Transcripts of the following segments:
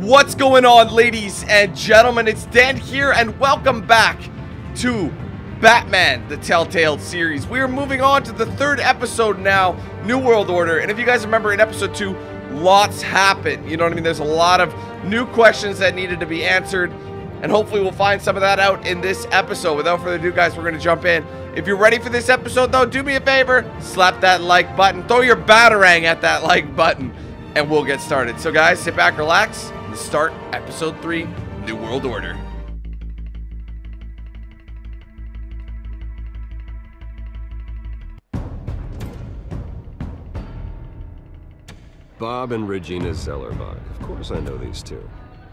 What's going on, ladies and gentlemen? It's Dan here, and welcome back to Batman, the Telltale series. We are moving on to the third episode now, New World Order. And if you guys remember in episode two, lots happened. You know what I mean? There's a lot of new questions that needed to be answered. And hopefully we'll find some of that out in this episode. Without further ado, guys, we're going to jump in. If you're ready for this episode, though, do me a favor. Slap that like button. Throw your batarang at that like button. And we'll get started. So, guys, sit back, relax, and start episode 3, New World Order. Bob and Regina Zellerbach. Of course I know these two.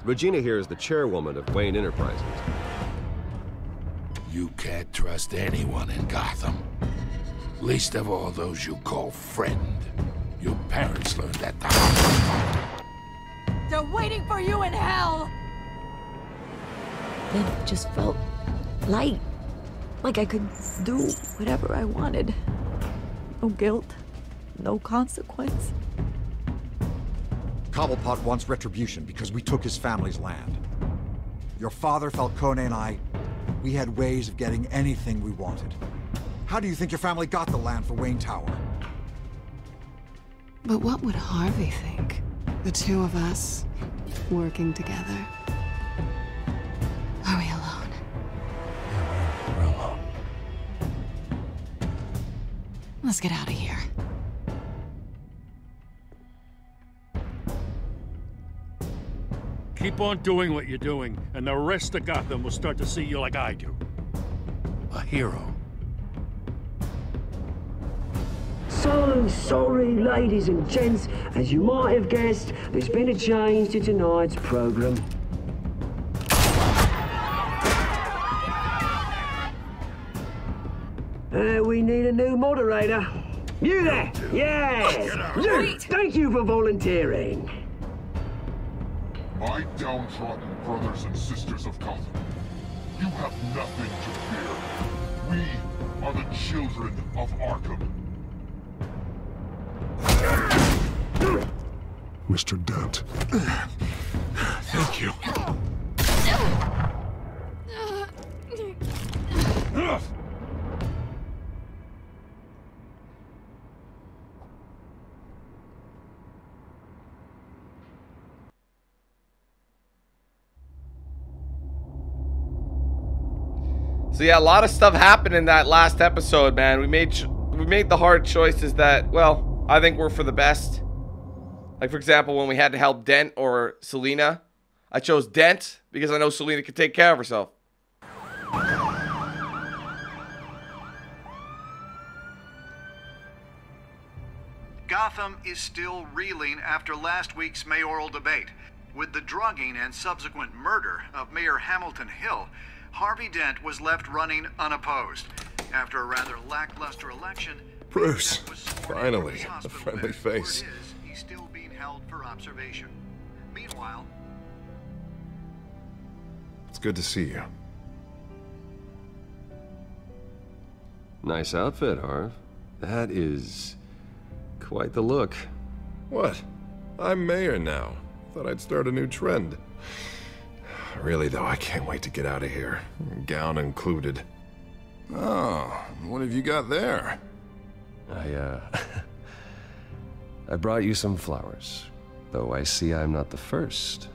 Regina here is the chairwoman of Wayne Enterprises. You can't trust anyone in Gotham. Least of all those you call friend. Your parents learned that the hard They're waiting for you in hell! Then it just felt light. Like I could do whatever I wanted. No guilt, no consequence. Cobblepot wants retribution because we took his family's land. Your father, Falcone, and I, we had ways of getting anything we wanted. How do you think your family got the land for Wayne Tower? But what would Harvey think? The two of us working together. Are we alone? Yeah, We're alone. Let's get out of here. Keep on doing what you're doing, and the rest of Gotham will start to see you like I do. A hero. So sorry, ladies and gents. As you might have guessed, there's been a change to tonight's program. Uh, we need a new moderator. You there? Yes. You. Thank you for volunteering. My downtrodden brothers and sisters of Gotham, you have nothing to fear. We are the children of Arkham. Mr. Dent. Thank you. So yeah, a lot of stuff happened in that last episode, man. We made we made the hard choices that, well, I think were for the best. Like for example, when we had to help Dent or Selina, I chose Dent because I know Selina could take care of herself. Gotham is still reeling after last week's mayoral debate. With the drugging and subsequent murder of Mayor Hamilton Hill, Harvey Dent was left running unopposed. After a rather lackluster election, Bruce, Dent was sworn in finally, a friendly bed. Face. is, he's still being held for observation. Meanwhile, It's good to see you. Nice outfit, Harv. That is quite the look. What? I'm mayor now. Thought I'd start a new trend. Really, though, I can't wait to get out of here. Gown included. Oh, what have you got there? I, uh. I brought you some flowers. Though I see I'm not the first.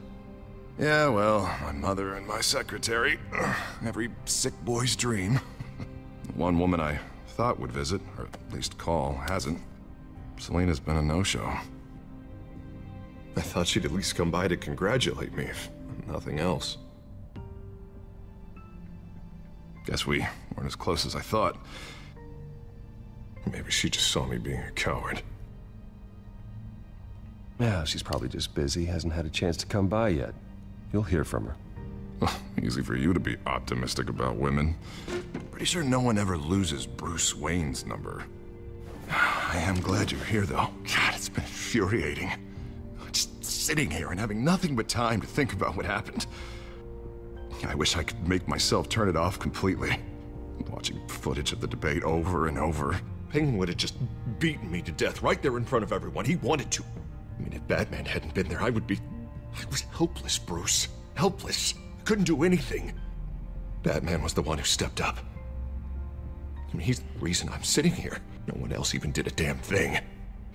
Yeah, well, my mother and my secretary. Every sick boy's dream. One woman I thought would visit, or at least call, hasn't. Selina's been a no-show. I thought she'd at least come by to congratulate me, if nothing else. Guess we weren't as close as I thought. Maybe she just saw me being a coward. Yeah, she's probably just busy, hasn't had a chance to come by yet. You'll hear from her. Easy for you to be optimistic about women. Pretty sure no one ever loses Bruce Wayne's number. I am glad you're here, though. God, it's been infuriating. Just sitting here and having nothing but time to think about what happened. I wish I could make myself turn it off completely. Watching footage of the debate over and over. Penguin would have just beaten me to death right there in front of everyone. He wanted to. I mean, if Batman hadn't been there, I would be I was helpless, Bruce. Helpless. Couldn't do anything. Batman was the one who stepped up. I mean, he's the reason I'm sitting here. No one else even did a damn thing.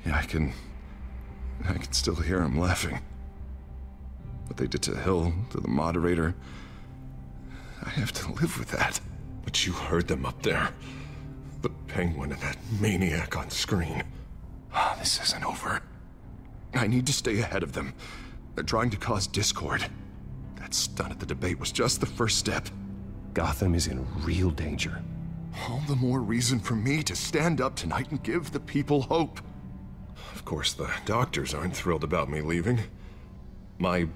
Yeah, I can. I can still hear him laughing. What they did to Hill, to the moderator. I have to live with that. But you heard them up there. The penguin and that maniac on screen. Oh, this isn't over. I need to stay ahead of them. They're trying to cause discord. That stunt at the debate was just the first step. Gotham is in real danger. All the more reason for me to stand up tonight and give the people hope. Of course, the doctors aren't thrilled about me leaving. My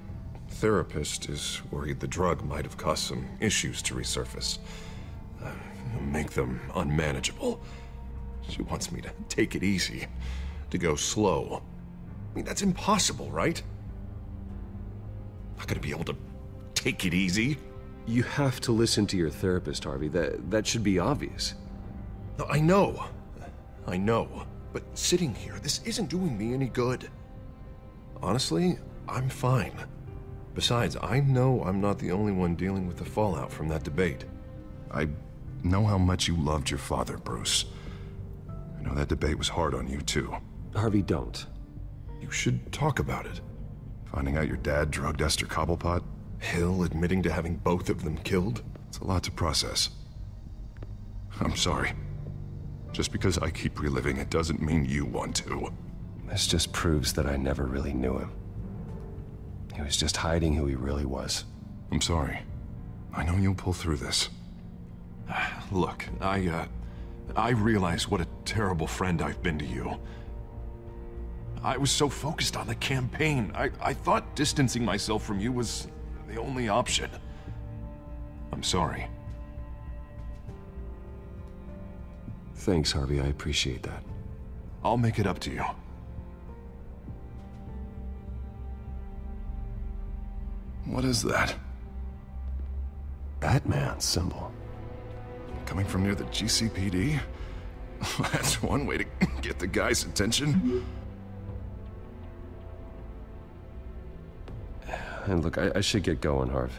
therapist is worried the drug might have caused some issues to resurface. Make them unmanageable. She wants me to take it easy, to go slow. I mean, that's impossible, right? Not gonna be able to take it easy. You have to listen to your therapist, Harvey. That, that should be obvious. No, I know. I know. But sitting here, this isn't doing me any good. Honestly, I'm fine. Besides, I know I'm not the only one dealing with the fallout from that debate. I know how much you loved your father, Bruce. I know that debate was hard on you, too. Harvey, don't. You should talk about it. Finding out your dad drugged Esther Cobblepot? Hill admitting to having both of them killed? It's a lot to process. I'm sorry. Just because I keep reliving it doesn't mean you want to. This just proves that I never really knew him. He was just hiding who he really was. I'm sorry. I know you'll pull through this. Look, I, uh, I realize what a terrible friend I've been to you. I was so focused on the campaign. I, I thought distancing myself from you was the only option. I'm sorry. Thanks, Harvey. I appreciate that. I'll make it up to you. What is that? Batman symbol. Coming from near the GCPD? That's one way to get the guy's attention. And look, I, I should get going, Harv.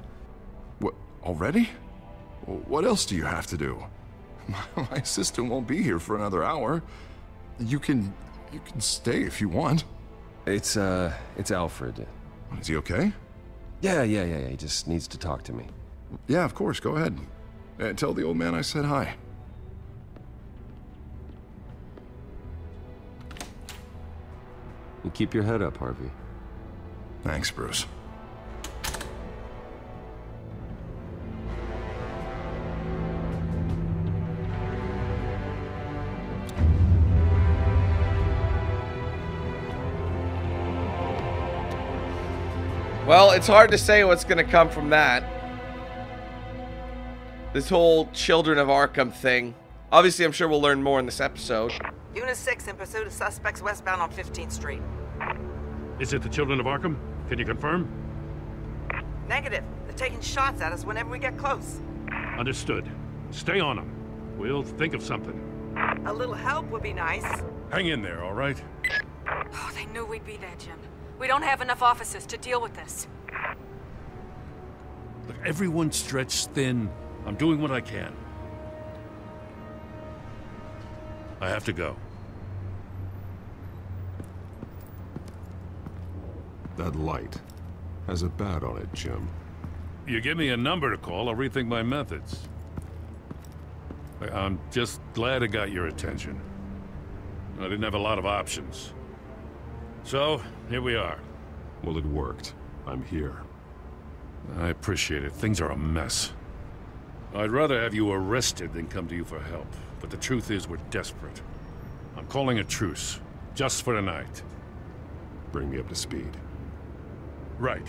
What, already? What else do you have to do? My, my assistant won't be here for another hour. You can, you can stay if you want. It's, uh, it's Alfred. Is he okay? Yeah, yeah, yeah, yeah. He just needs to talk to me. Yeah, of course. Go ahead. Uh, tell the old man I said hi. You keep your head up, Harvey. Thanks, Bruce. Well, it's hard to say what's going to come from that. This whole Children of Arkham thing. Obviously, I'm sure we'll learn more in this episode. Unit 6 in pursuit of suspects westbound on 15th Street. Is it the Children of Arkham? Can you confirm? Negative. They're taking shots at us whenever we get close. Understood. Stay on them. We'll think of something. A little help would be nice. Hang in there, all right? Oh, they knew we'd be there, Jim. We don't have enough officers to deal with this. Look, everyone's stretched thin. I'm doing what I can. I have to go. That light has a bat on it, Jim. You give me a number to call, I'll rethink my methods. I'm just glad I got your attention. I didn't have a lot of options. So, here we are. Well, it worked. I'm here. I appreciate it. Things are a mess. I'd rather have you arrested than come to you for help. But the truth is, we're desperate. I'm calling a truce. Just for tonight. Bring me up to speed. Right.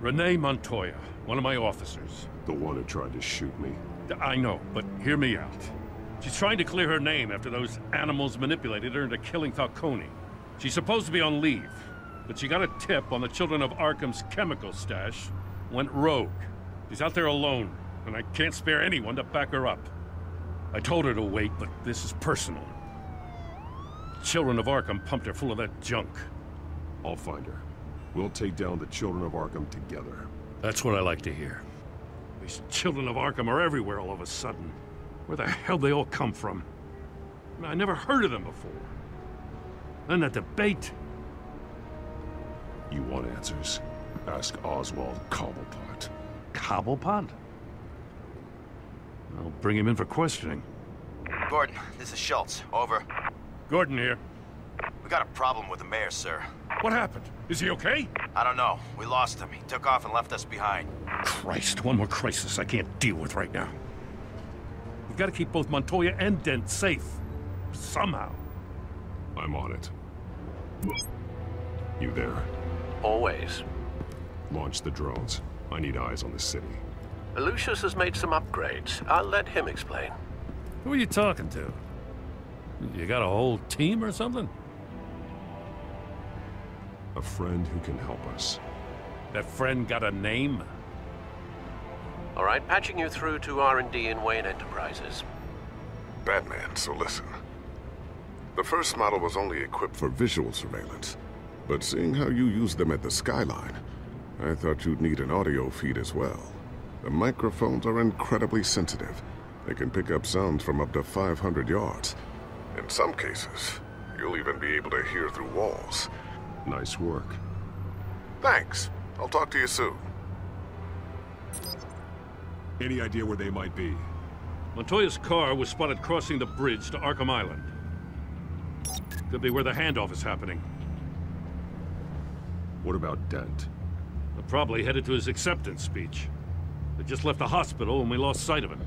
Renee Montoya, one of my officers. The one who tried to shoot me. I know, but hear me out. She's trying to clear her name after those animals manipulated her into killing Falcone. She's supposed to be on leave, but she got a tip on the Children of Arkham's chemical stash, went rogue. She's out there alone, and I can't spare anyone to back her up. I told her to wait, but this is personal. Children of Arkham pumped her full of that junk. I'll find her. We'll take down the children of Arkham together. That's what I like to hear. These children of Arkham are everywhere all of a sudden. Where the hell they all come from? I, mean, I never heard of them before. Then that debate. You want answers? Ask Oswald Cobblepot. Cobblepot? I'll bring him in for questioning. Gordon, this is Schultz. Over. Gordon here. We got a problem with the mayor, sir. What happened? Is he okay? I don't know. We lost him. He took off and left us behind. Christ, one more crisis I can't deal with right now. We've got to keep both Montoya and Dent safe. Somehow. I'm on it. You there? Always. Launch the drones. I need eyes on the city. Lucius has made some upgrades. I'll let him explain. Who are you talking to? You got a whole team or something? A friend who can help us. That friend got a name? All right, patching you through to R&D in Wayne Enterprises. Batman, so listen. The first model was only equipped for visual surveillance, but seeing how you use them at the Skyline, I thought you'd need an audio feed as well. The microphones are incredibly sensitive. They can pick up sounds from up to 500 yards. In some cases, you'll even be able to hear through walls. Nice work. Thanks. I'll talk to you soon. Any idea where they might be? Montoya's car was spotted crossing the bridge to Arkham Island. Could be where the handoff is happening. What about Dent? They're probably headed to his acceptance speech. They just left the hospital and we lost sight of him.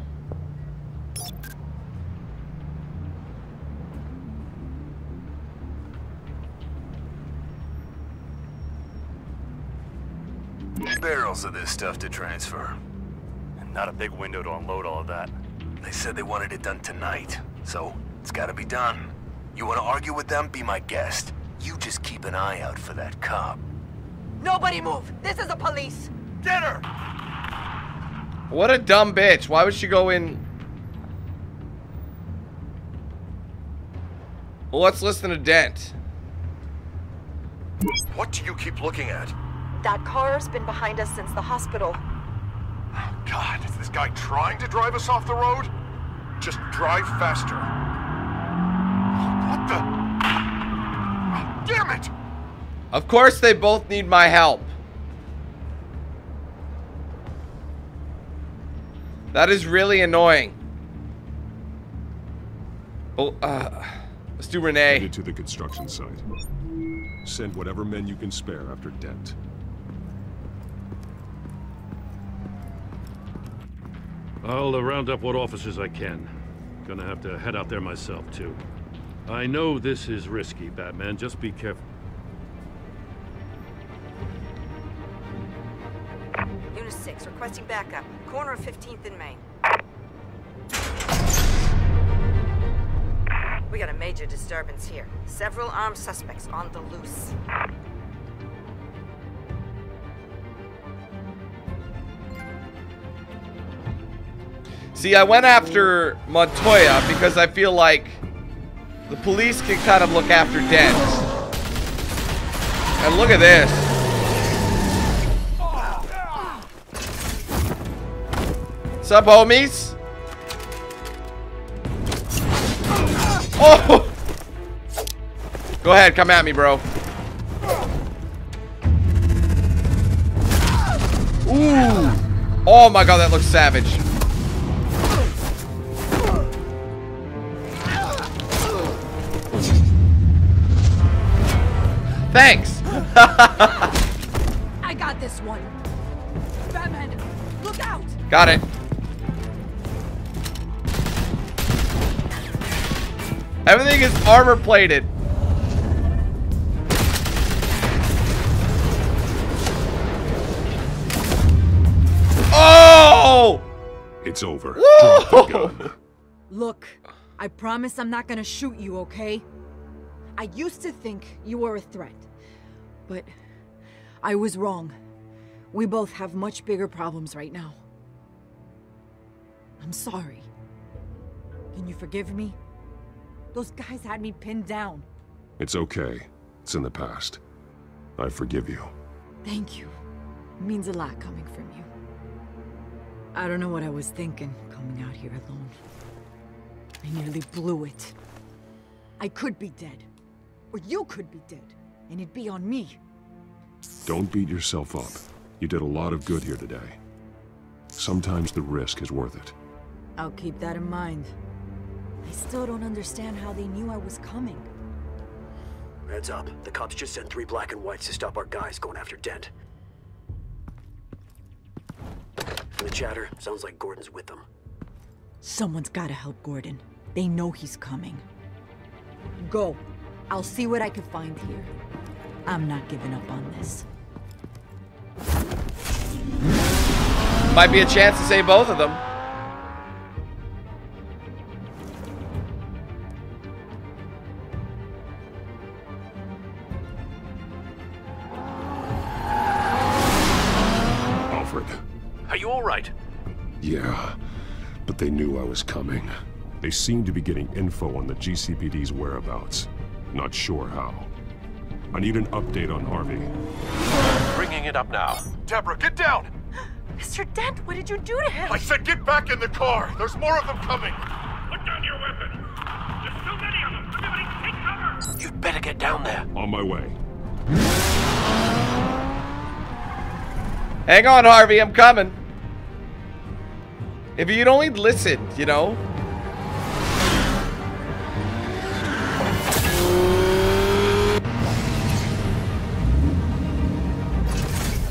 Barrels of this stuff to transfer. And not a big window to unload all of that. They said they wanted it done tonight, so it's gotta be done. You wanna argue with them? Be my guest. You just keep an eye out for that cop. Nobody move! This is the police! Get her! What a dumb bitch. Why would she go in? Well, let's listen to Dent. What do you keep looking at? That car's been behind us since the hospital. Oh, God, is this guy trying to drive us off the road? Just drive faster. What the? Oh, damn it! Of course they both need my help. That is really annoying. Oh, uh, let's do Renee. Headed to the construction site. Send whatever men you can spare after Dent. I'll uh, round up what officers I can. Gonna have to head out there myself, too. I know this is risky, Batman. Just be careful. Requesting backup. Corner of 15th and Main. We got a major disturbance here. Several armed suspects on the loose. See, I went after Montoya because I feel like the police can kind of look after Dent. And look at this. What's up, homies? Oh! Go ahead, come at me, bro. Ooh. Oh my god, that looks savage. Thanks. I got this one. Batman, look out! Got it. Everything is armor plated. Oh! It's over. Drop the gun. Look, I promise I'm not gonna shoot you, okay? I used to think you were a threat, but I was wrong. We both have much bigger problems right now. I'm sorry. Can you forgive me? Those guys had me pinned down. It's okay. It's in the past. I forgive you. Thank you. It means a lot coming from you. I don't know what I was thinking, coming out here alone. I nearly blew it. I could be dead. Or you could be dead. And it'd be on me. Don't beat yourself up. You did a lot of good here today. Sometimes the risk is worth it. I'll keep that in mind. I still don't understand how they knew I was coming. Heads up. The cops just sent three black and whites to stop our guys going after Dent. From the chatter, sounds like Gordon's with them. Someone's gotta help Gordon. They know he's coming. Go. I'll see what I can find here. I'm not giving up on this. Might be a chance to save both of them. They knew I was coming. They seem to be getting info on the GCPD's whereabouts. Not sure how. I need an update on Harvey. Bringing it up now. Deborah, get down! Mr. Dent, what did you do to him? I said get back in the car! There's more of them coming! Put down your weapon! There's too many of them! Everybody take cover! You'd better get down there. On my way. Hang on, Harvey, I'm coming. If you'd only listened, you know?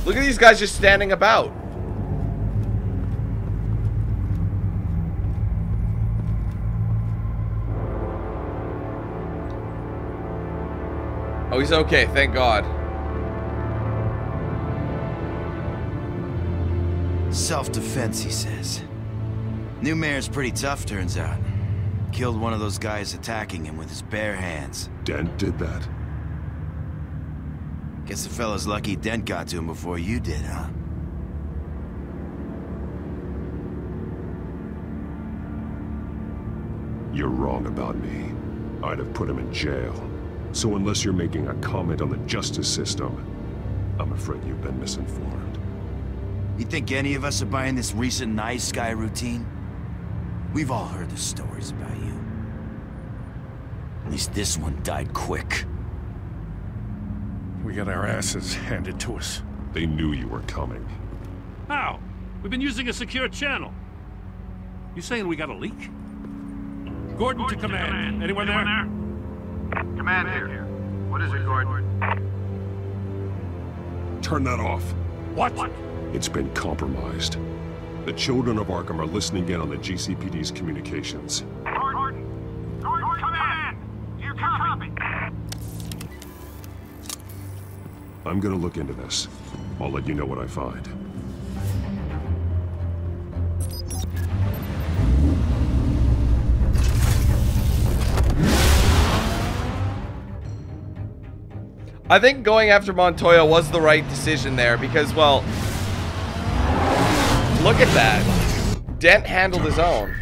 Look at these guys just standing about. Oh, he's okay, thank God. Self-defense, he says. New mayor's pretty tough, turns out. Killed one of those guys attacking him with his bare hands. Dent did that? Guess the fella's lucky Dent got to him before you did, huh? You're wrong about me. I'd have put him in jail. So unless you're making a comment on the justice system, I'm afraid you've been misinformed. You think any of us are buying this recent nice guy routine? We've all heard the stories about you. At least this one died quick. We got our asses handed to us. They knew you were coming. How? We've been using a secure channel. You saying we got a leak? Gordon, to command. Anyone, there? Command here. What is it, Gordon? Turn that off. What? What? It's been compromised. The children of Arkham are listening in on the GCPD's communications. Gordon! Gordon! You copy? I'm gonna look into this. I'll let you know what I find. I think going after Montoya was the right decision there because, well, look at that. Dent handled his own.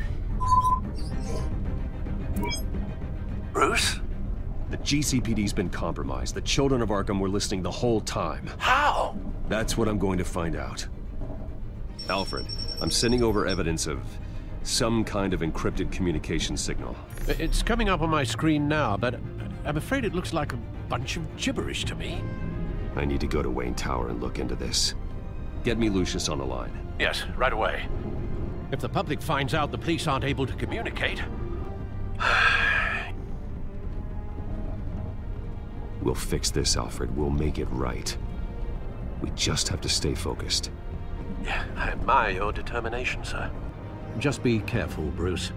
Bruce? The GCPD's been compromised. The children of Arkham were listening the whole time. How? That's what I'm going to find out. Alfred, I'm sending over evidence of some kind of encrypted communication signal. It's coming up on my screen now, but I'm afraid it looks like a bunch of gibberish to me. I need to go to Wayne Tower and look into this. Get me Lucius on the line. Yes, right away. If the public finds out the police aren't able to communicate... We'll fix this, Alfred. We'll make it right. We just have to stay focused. Yeah, I admire your determination, sir. Just be careful, Bruce.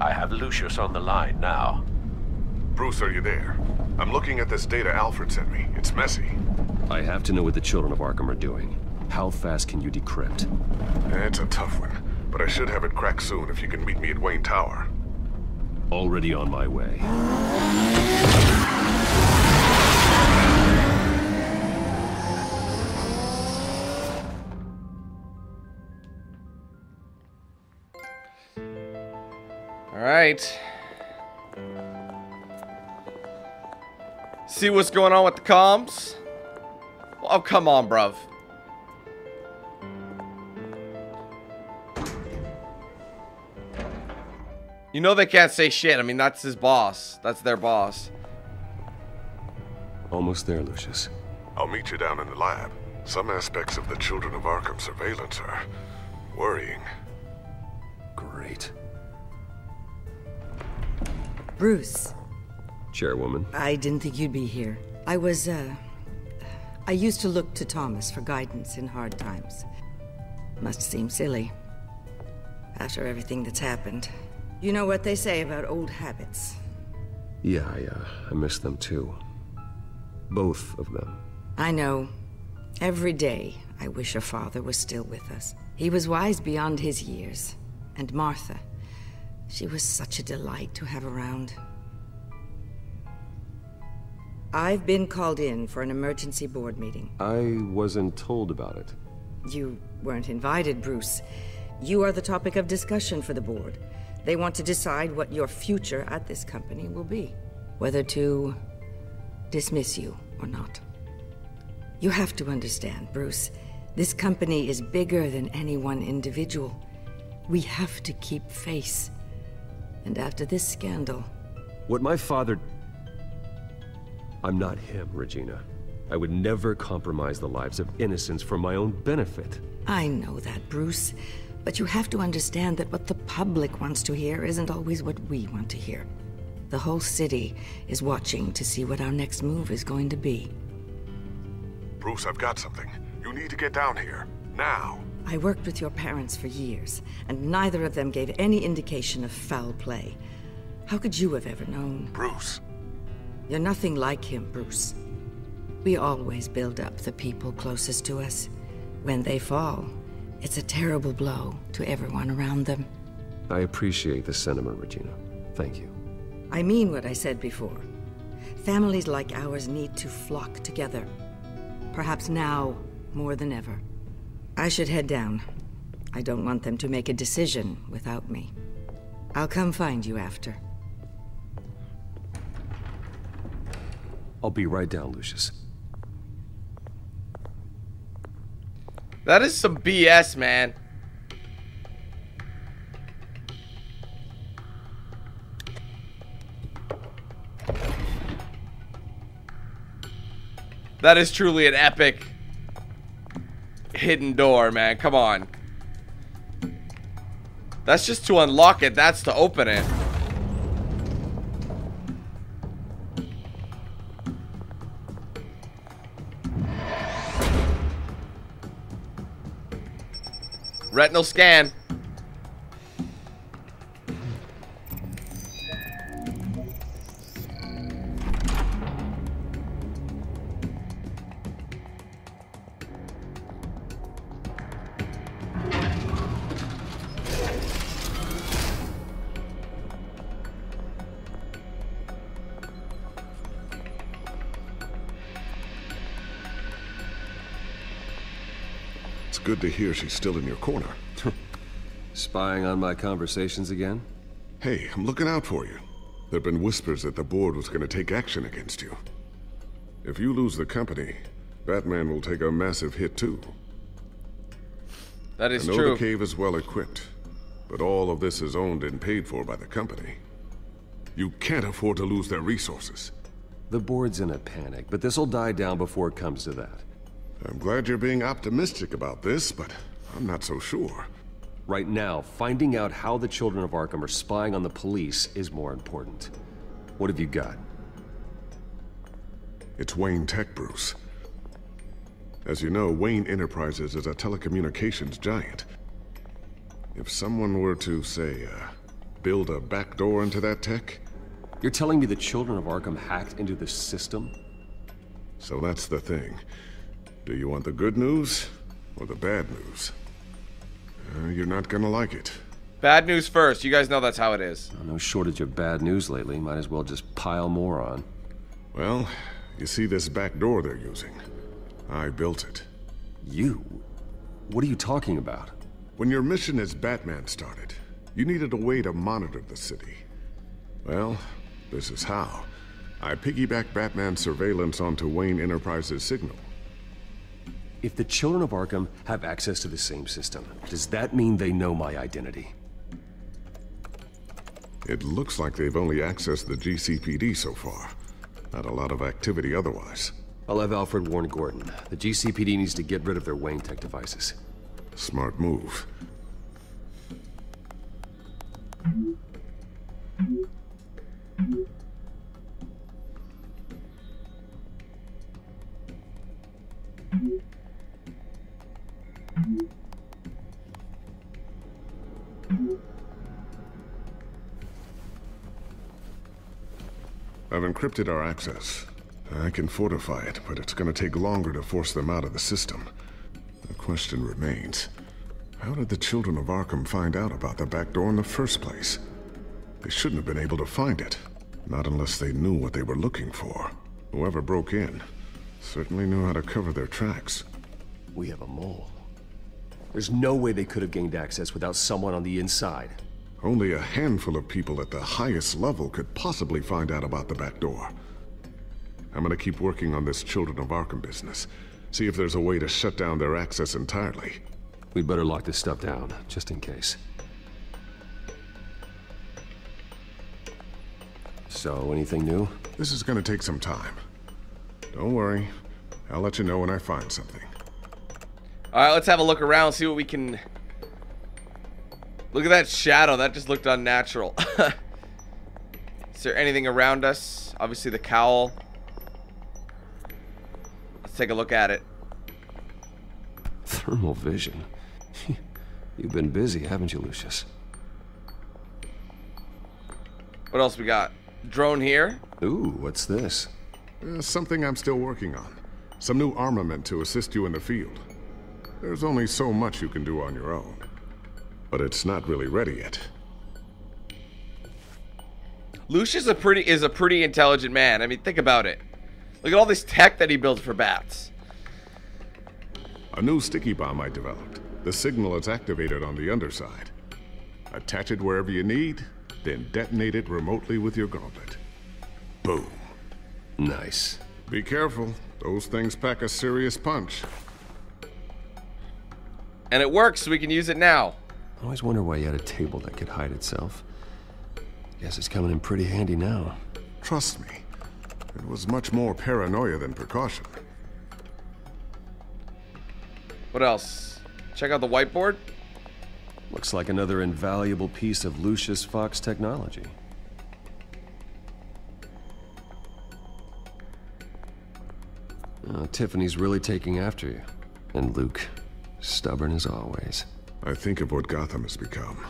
I have Lucius on the line now. Bruce, are you there? I'm looking at this data Alfred sent me. It's messy. I have to know what the children of Arkham are doing. How fast can you decrypt? It's a tough one, but I should have it cracked soon if you can meet me at Wayne Tower. Already on my way. All right. See what's going on with the comms. Oh, come on, bruv. You know they can't say shit. I mean, that's his boss. That's their boss. Almost there, Lucius. I'll meet you down in the lab. Some aspects of the Children of Arkham surveillance are worrying. Great. Bruce, Chairwoman. I didn't think you'd be here. I was, uh. I used to look to Thomas for guidance in hard times. Must seem silly. After everything that's happened. You know what they say about old habits. Yeah, I, uh, I miss them too. Both of them. I know. Every day, I wish your father was still with us. He was wise beyond his years. And Martha, she was such a delight to have around. I've been called in for an emergency board meeting. I wasn't told about it. You weren't invited, Bruce. You are the topic of discussion for the board. They want to decide what your future at this company will be. Whether to dismiss you or not. You have to understand, Bruce. This company is bigger than any one individual. We have to keep face. And after this scandal... What my father... I'm not him, Regina. I would never compromise the lives of innocents for my own benefit. I know that, Bruce. But you have to understand that what the public wants to hear isn't always what we want to hear. The whole city is watching to see what our next move is going to be. Bruce, I've got something. You need to get down here. Now. I worked with your parents for years, and neither of them gave any indication of foul play. How could you have ever known? Bruce. You're nothing like him, Bruce. We always build up the people closest to us. When they fall, it's a terrible blow to everyone around them. I appreciate the sentiment, Regina. Thank you. I mean what I said before. Families like ours need to flock together. Perhaps now more than ever. I should head down. I don't want them to make a decision without me. I'll come find you after. I'll be right down, Lucius. That is some BS, man. That is truly an epic hidden door, man. Come on. That's just to unlock it. That's to open it. Retinal scan. Hear she's still in your corner. Spying on my conversations again? Hey, I'm looking out for you. There've been whispers that the board was gonna take action against you. If you lose the company, Batman will take a massive hit too. That is true. I know true. the cave is well equipped, but all of this is owned and paid for by the company. You can't afford to lose their resources. The board's in a panic, but this'll die down before it comes to that. I'm glad you're being optimistic about this, but I'm not so sure. Right now, finding out how the Children of Arkham are spying on the police is more important. What have you got? It's Wayne Tech, Bruce. As you know, Wayne Enterprises is a telecommunications giant. If someone were to, say, uh, build a backdoor into that tech... You're telling me the Children of Arkham hacked into the system? So that's the thing. Do you want the good news or the bad news? Uh, you're not gonna like it. Bad news first. You guys know that's how it is. No shortage of bad news lately. Might as well just pile more on. Well, you see this back door they're using? I built it. You? What are you talking about? When your mission as Batman started, you needed a way to monitor the city. Well, this is how. I piggybacked Batman's surveillance onto Wayne Enterprises' signal. If the children of Arkham have access to the same system, does that mean they know my identity? It looks like they've only accessed the GCPD so far. Not a lot of activity otherwise. I'll have Alfred warn Gordon. The GCPD needs to get rid of their Wayne Tech devices. Smart move. I've encrypted our access. I can fortify it, but it's gonna take longer to force them out of the system. The question remains, how did the children of Arkham find out about the back door in the first place? They shouldn't have been able to find it. Not unless they knew what they were looking for. Whoever broke in certainly knew how to cover their tracks. We have a mole. There's no way they could have gained access without someone on the inside. Only a handful of people at the highest level could possibly find out about the back door. I'm gonna keep working on this Children of Arkham business. See if there's a way to shut down their access entirely. We'd better lock this stuff down, just in case. So, anything new? This is gonna take some time. Don't worry. I'll let you know when I find something. Alright, let's have a look around, see what we can... Look at that shadow, that just looked unnatural. Is there anything around us? Obviously the cowl. Let's take a look at it. Thermal vision. You've been busy, haven't you, Lucius? What else we got? Drone here. Ooh, what's this? Uh, something I'm still working on. Some new armament to assist you in the field. There's only so much you can do on your own. But it's not really ready yet. Lucius a pretty is a pretty intelligent man. I mean, think about it. Look at all this tech that he built for bats. A new sticky bomb I developed. The signal is activated on the underside. Attach it wherever you need, then detonate it remotely with your gauntlet. Boom. Nice. Be careful. Those things pack a serious punch. And it works, so we can use it now. I always wonder why you had a table that could hide itself. Guess it's coming in pretty handy now. Trust me. It was much more paranoia than precaution. What else? Check out the whiteboard. Looks like another invaluable piece of Lucius Fox technology. Uh, Tiffany's really taking after you. And Luke, stubborn as always. I think of what Gotham has become,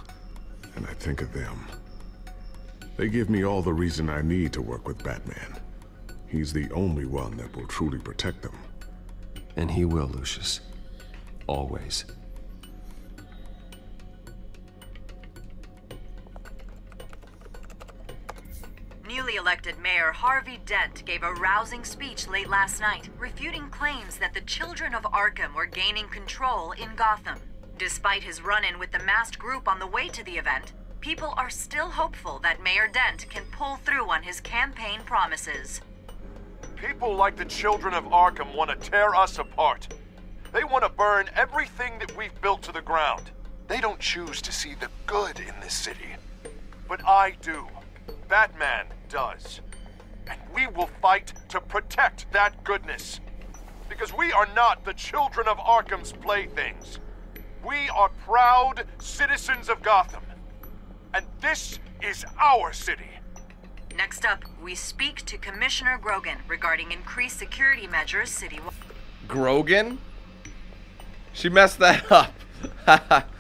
and I think of them. They give me all the reason I need to work with Batman. He's the only one that will truly protect them. And he will, Lucius. Always. Newly elected Mayor Harvey Dent gave a rousing speech late last night, refuting claims that the children of Arkham were gaining control in Gotham. Despite his run-in with the masked group on the way to the event, people are still hopeful that Mayor Dent can pull through on his campaign promises. People like the children of Arkham want to tear us apart. They want to burn everything that we've built to the ground. They don't choose to see the good in this city. But I do. Batman does. And we will fight to protect that goodness. Because we are not the children of Arkham's playthings. We are proud citizens of Gotham. And this is our city. Next up, we speak to Commissioner Grogan regarding increased security measures citywide. Grogan? She messed that up.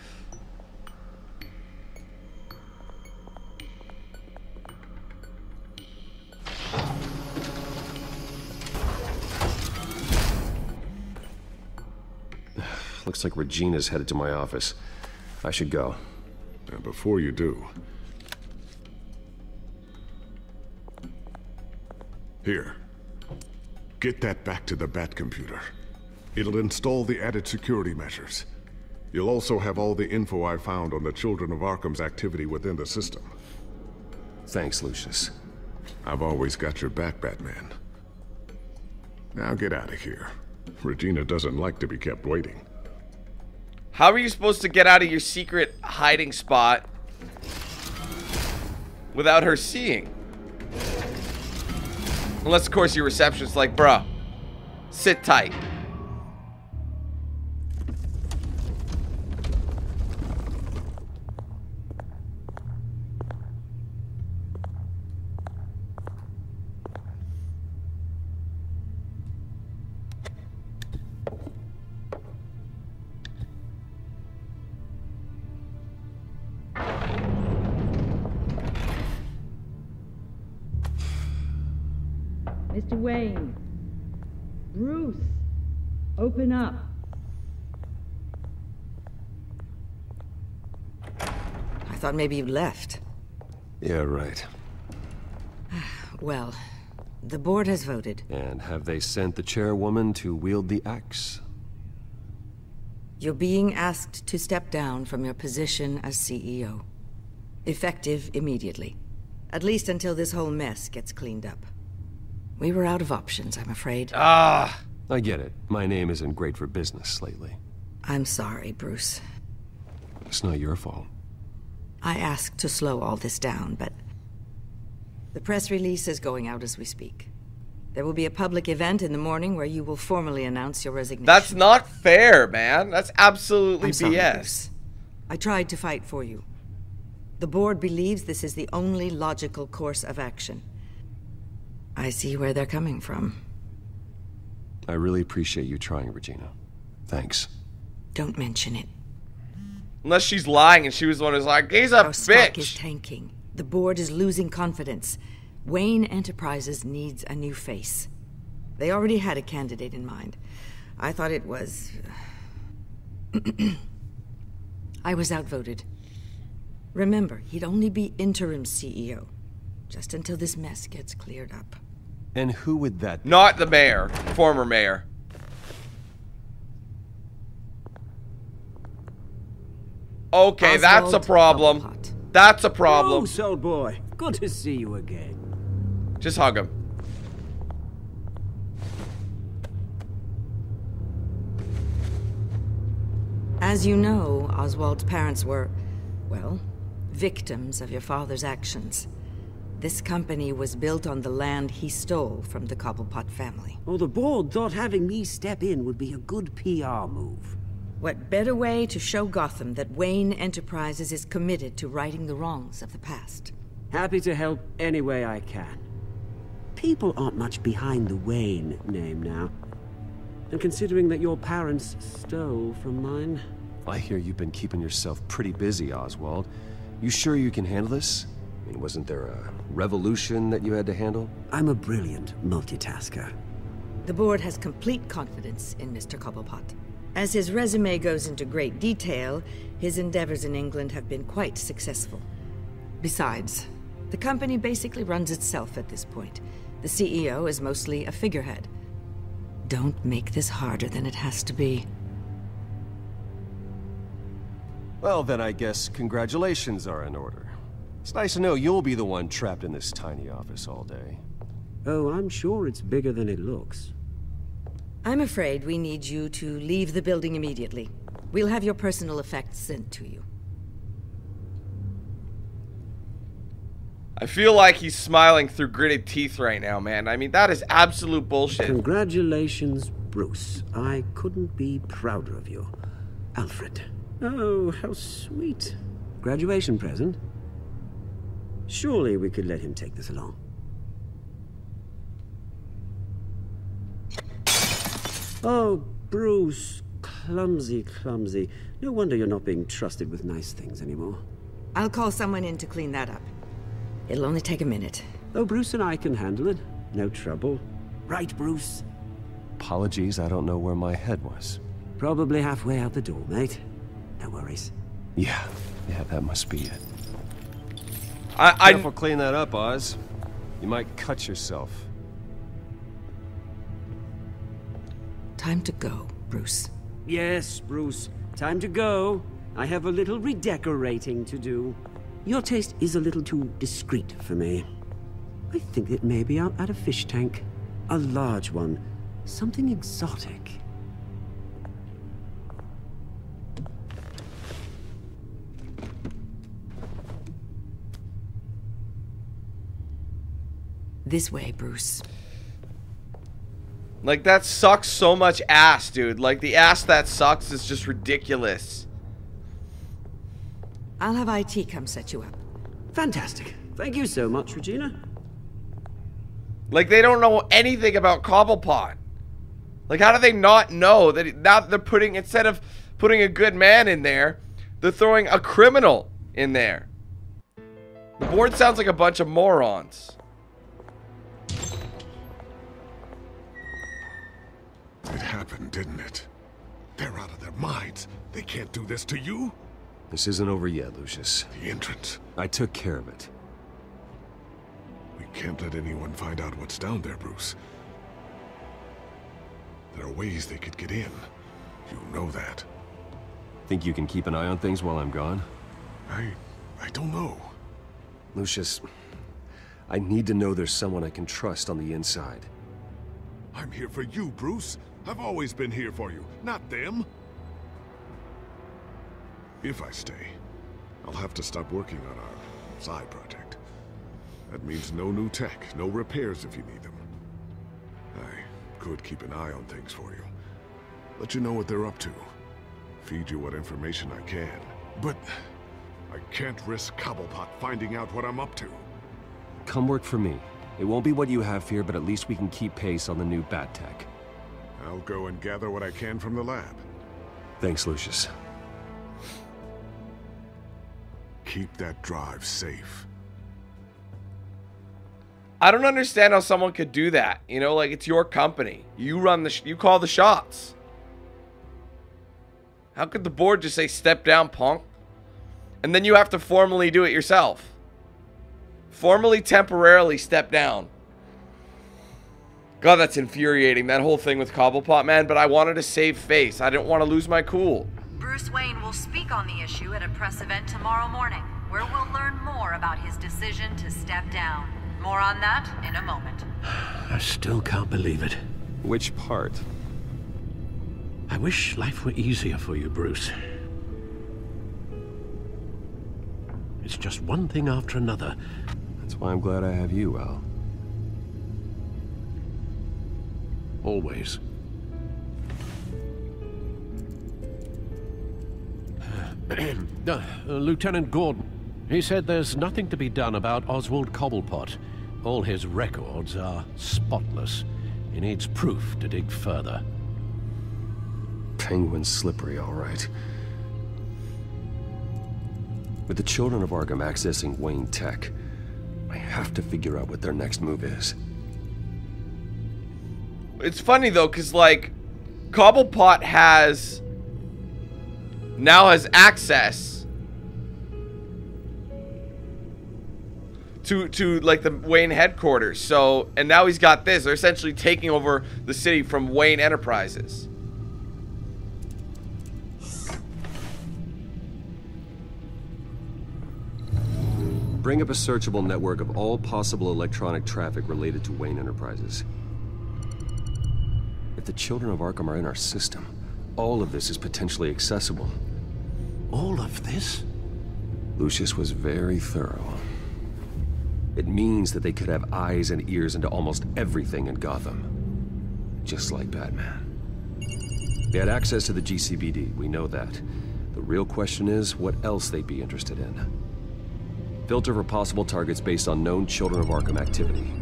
Looks like Regina's headed to my office. I should go. And before you do... Here. Get that back to the Bat computer. It'll install the added security measures. You'll also have all the info I found on the Children of Arkham's activity within the system. Thanks, Lucius. I've always got your back, Batman. Now get out of here. Regina doesn't like to be kept waiting. How are you supposed to get out of your secret hiding spot without her seeing? Unless, of course, your receptionist's like, bruh, sit tight. Up. I thought maybe you'd left. Yeah, right. Well, the board has voted. And have they sent the chairwoman to wield the axe? You're being asked to step down from your position as CEO. Effective immediately. At least until this whole mess gets cleaned up. We were out of options, I'm afraid. Ah! I get it. My name isn't great for business lately. I'm sorry, Bruce. It's not your fault. I asked to slow all this down, but... The press release is going out as we speak. There will be a public event in the morning where you will formally announce your resignation. That's not fair, man. That's absolutely I'm sorry, BS. Bruce. I tried to fight for you. The board believes this is the only logical course of action. I see where they're coming from. I really appreciate you trying, Regina. Thanks. Don't mention it. Unless she's lying and she was the one who's like, he's a Our stock is tanking. The board is losing confidence. Wayne Enterprises needs a new face. They already had a candidate in mind. I thought it was... Uh, I was outvoted. Remember, he'd only be interim CEO. Just until this mess gets cleared up. And who would that be? Not the mayor. Former mayor. Okay, that's a Oswald problem. That's a problem. Bruce, old boy. Good to see you again. Just hug him. As you know, Oswald's parents were, well, victims of your father's actions. This company was built on the land he stole from the Cobblepot family. Well, the board thought having me step in would be a good PR move. What better way to show Gotham that Wayne Enterprises is committed to righting the wrongs of the past? Happy to help any way I can. People aren't much behind the Wayne name now. And considering that your parents stole from mine... I hear you've been keeping yourself pretty busy, Oswald. You sure you can handle this? I mean, wasn't there a revolution that you had to handle? I'm a brilliant multitasker. The board has complete confidence in Mr. Cobblepot. As his resume goes into great detail, his endeavors in England have been quite successful. Besides, the company basically runs itself at this point. The CEO is mostly a figurehead. Don't make this harder than it has to be. Well, then I guess congratulations are in order. It's nice to know you'll be the one trapped in this tiny office all day. Oh, I'm sure it's bigger than it looks. I'm afraid we need you to leave the building immediately. We'll have your personal effects sent to you. I feel like he's smiling through gritted teeth right now, man. I mean, that is absolute bullshit. Congratulations, Bruce. I couldn't be prouder of you. Alfred. Oh, how sweet. Graduation present? Surely we could let him take this along. Oh, Bruce. Clumsy, clumsy. No wonder you're not being trusted with nice things anymore. I'll call someone in to clean that up. It'll only take a minute. Oh, Bruce and I can handle it. No trouble. Right, Bruce? Apologies, I don't know where my head was. Probably halfway out the door, mate. No worries. Yeah, yeah, that must be it. I, I Careful clean that up, Oz. You might cut yourself. Time to go, Bruce. Yes, Bruce. Time to go. I have a little redecorating to do. Your taste is a little too discreet for me. I think that maybe I'll add a fish tank. A large one. Something exotic. This way, Bruce. Like, that sucks so much ass, dude. Like, the ass that sucks is just ridiculous. I'll have IT come set you up. Fantastic. Thank you so much, Regina. Like, they don't know anything about Cobblepot. Like, how do they not know that now they're putting, instead of putting a good man in there, they're throwing a criminal in there? The board sounds like a bunch of morons. It happened, didn't it? They're out of their minds. They can't do this to you? This isn't over yet, Lucius. The entrance. I took care of it. We can't let anyone find out what's down there, Bruce. There are ways they could get in. You know that. Think you can keep an eye on things while I'm gone? I... I don't know. Lucius, I need to know there's someone I can trust on the inside. I'm here for you, Bruce. I've always been here for you, not them. If I stay, I'll have to stop working on our side project. That means no new tech, no repairs if you need them. I could keep an eye on things for you. Let you know what they're up to. Feed you what information I can. But I can't risk Cobblepot finding out what I'm up to. Come work for me. It won't be what you have here, but at least we can keep pace on the new bat tech. I'll go and gather what I can from the lab. Thanks, Lucius. Keep that drive safe. I don't understand how someone could do that. You know, like it's your company. You run the, you call the shots. How could the board just say step down, punk? And then you have to formally do it yourself. Formally, temporarily step down. God, that's infuriating. That whole thing with Cobblepot, man. But I wanted to save face. I didn't want to lose my cool. Bruce Wayne will speak on the issue at a press event tomorrow morning, where we'll learn more about his decision to step down. More on that in a moment. I still can't believe it. Which part? I wish life were easier for you, Bruce. It's just one thing after another. That's why I'm glad I have you, Al. Always. uh, Lieutenant Gordon. He said there's nothing to be done about Oswald Cobblepot. All his records are spotless. He needs proof to dig further. Penguin's slippery, all right. With the children of Arkham accessing Wayne Tech, I have to figure out what their next move is. It's funny though, because like, Cobblepot has now has access to to like the Wayne headquarters. So and now he's got this. They're essentially taking over the city from Wayne Enterprises. Bring up a searchable network of all possible electronic traffic related to Wayne Enterprises. If the children of Arkham are in our system, all of this is potentially accessible. All of this? Lucius was very thorough. It means that they could have eyes and ears into almost everything in Gotham. Just like Batman. They had access to the GCPD, we know that. The real question is, what else they'd be interested in. Filter for possible targets based on known Children of Arkham activity.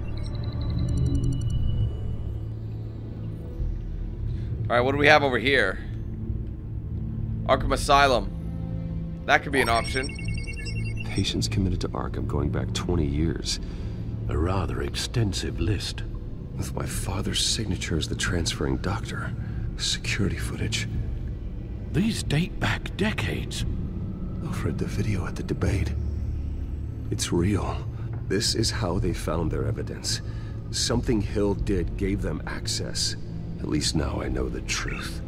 Alright, what do we have over here? Arkham Asylum. That could be an option. Patients committed to Arkham going back 20 years. A rather extensive list. With my father's signature as the transferring doctor. Security footage. These date back decades. Alfred, the video at the debate. It's real. This is how they found their evidence. Something Hill did gave them access. At least now I know the truth.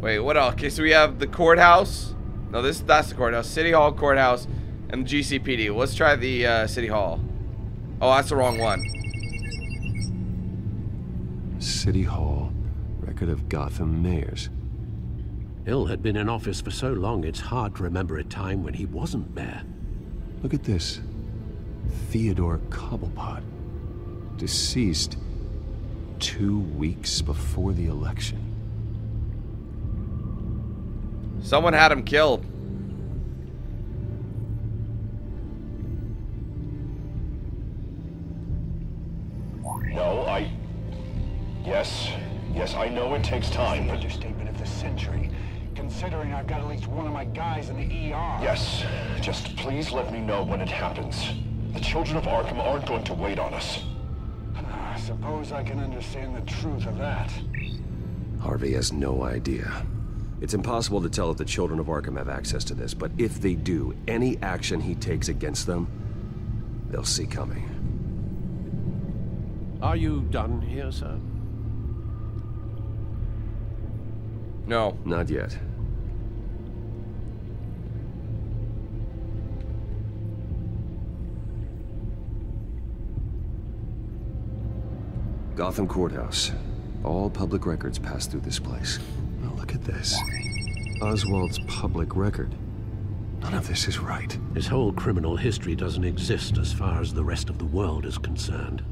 Wait, what else? Okay, so we have the courthouse. No, this that's the courthouse. City Hall courthouse and the GCPD. Let's try the uh, City Hall. Oh, that's the wrong one. City Hall, record of Gotham mayors. Hill had been in office for so long, it's hard to remember a time when he wasn't mayor. Look at this. Theodore Cobblepot. Deceased two weeks before the election. Someone had him killed. No, I... Yes, yes, I know it takes time. Understatement of the century. Considering I've got at least one of my guys in the ER. Yes, just please let me know when it happens. The children of Arkham aren't going to wait on us. Ah, I suppose I can understand the truth of that. Harvey has no idea. It's impossible to tell if the children of Arkham have access to this, but if they do, any action he takes against them, they'll see coming. Are you done here, sir? No. Not yet. Gotham Courthouse. All public records pass through this place. Now look at this. Oswald's public record. None of this is right. His whole criminal history doesn't exist as far as the rest of the world is concerned.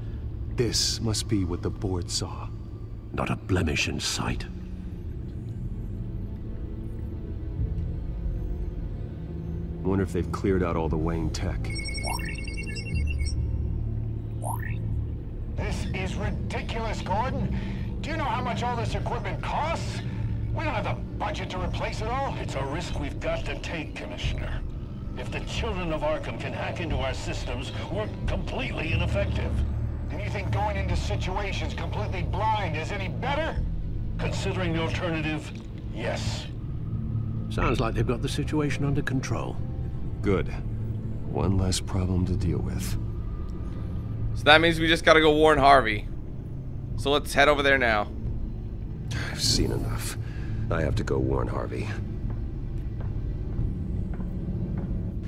This must be what the board saw. Not a blemish in sight. Wonder if they've cleared out all the Wayne tech. Ridiculous, Gordon. Do you know how much all this equipment costs? We don't have the budget to replace it all. It's a risk we've got to take, Commissioner. If the children of Arkham can hack into our systems, we're completely ineffective. And you think going into situations completely blind is any better? Considering the alternative, yes. Sounds like they've got the situation under control. Good. One less problem to deal with. So that means we just gotta go warn Harvey. So let's head over there now. I've seen enough. I have to go warn Harvey.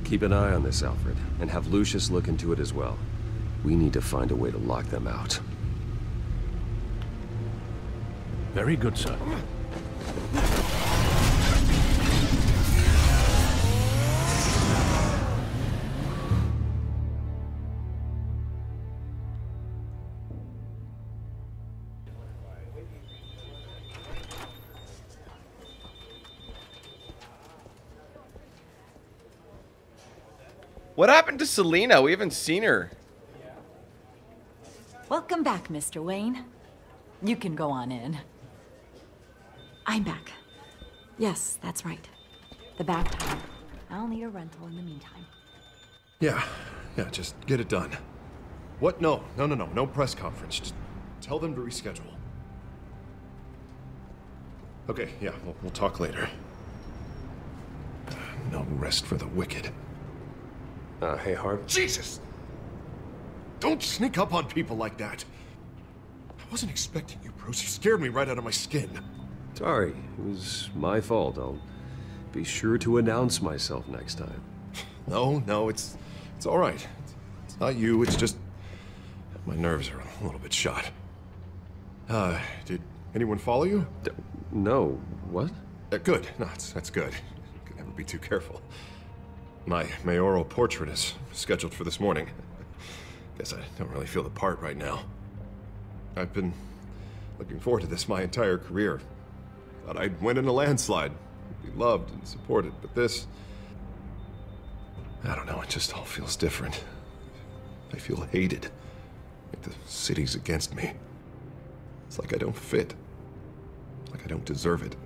Keep an eye on this, Alfred, and have Lucius look into it as well. We need to find a way to lock them out. Very good, sir. What happened to Selina? We haven't seen her. Welcome back, Mr. Wayne. You can go on in. I'm back. Yes, that's right. The back time. I'll need a rental in the meantime. Yeah, yeah, just get it done. What? No, no, no, no, no press conference. Just tell them to reschedule. Okay, yeah, we'll, we'll talk later. No rest for the wicked. Uh, hey, Harv. Jesus! Don't sneak up on people like that. I wasn't expecting you, Bruce. You scared me right out of my skin. Sorry, it was my fault. I'll be sure to announce myself next time. No, no, it's it's all right. It's, it's not you. It's just my nerves are a little bit shot. Uh, did anyone follow you? D no. What? Uh, good. No, that's, that's good. You can never be too careful. My mayoral portrait is scheduled for this morning. Guess I don't really feel the part right now. I've been looking forward to this my entire career. Thought I'd win in a landslide, be loved and supported, but this. I don't know, it just all feels different. I feel hated. Like the city's against me. It's like I don't fit. Like I don't deserve it.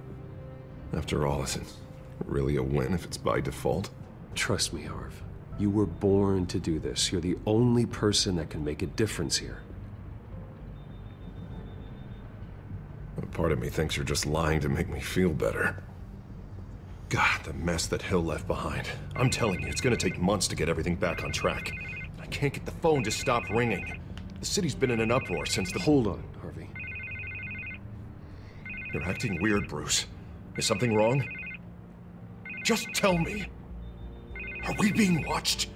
After all, is it really a win if it's by default? Trust me, Harv. You were born to do this. You're the only person that can make a difference here. A part of me thinks you're just lying to make me feel better. God, the mess that Hill left behind. I'm telling you, it's gonna take months to get everything back on track. I can't get the phone to stop ringing. The city's been in an uproar since the- Hold on, Harvey. You're acting weird, Bruce. Is something wrong? Just tell me. Are we being watched?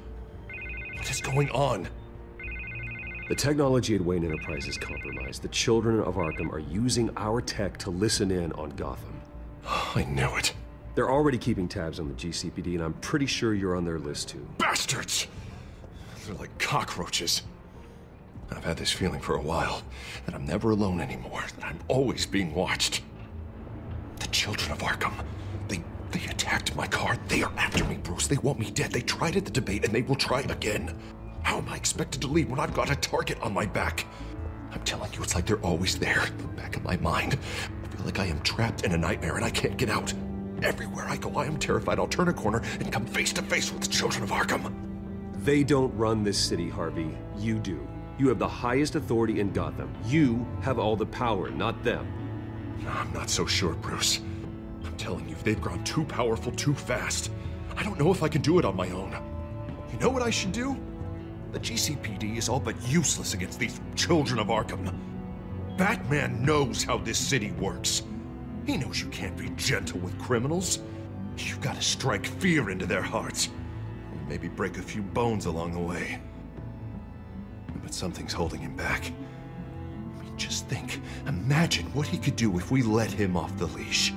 What is going on? The technology at Wayne Enterprise is compromised. The children of Arkham are using our tech to listen in on Gotham. I knew it. They're already keeping tabs on the GCPD, and I'm pretty sure you're on their list too. Bastards! They're like cockroaches. I've had this feeling for a while that I'm never alone anymore, that I'm always being watched. The children of Arkham. They attacked my car. They are after me, Bruce. They want me dead. They tried at the debate and they will try again. How am I expected to leave when I've got a target on my back? I'm telling you, it's like they're always there, in the back of my mind. I feel like I am trapped in a nightmare and I can't get out. Everywhere I go, I am terrified I'll turn a corner and come face to face with the children of Arkham. They don't run this city, Harvey. You do. You have the highest authority in Gotham. You have all the power, not them. I'm not so sure, Bruce. I'm telling you, they've grown too powerful too fast. I don't know if I can do it on my own. You know what I should do? The GCPD is all but useless against these children of Arkham. Batman knows how this city works. He knows you can't be gentle with criminals. You've got to strike fear into their hearts. And maybe break a few bones along the way. But something's holding him back. I mean, just think. Imagine what he could do if we let him off the leash.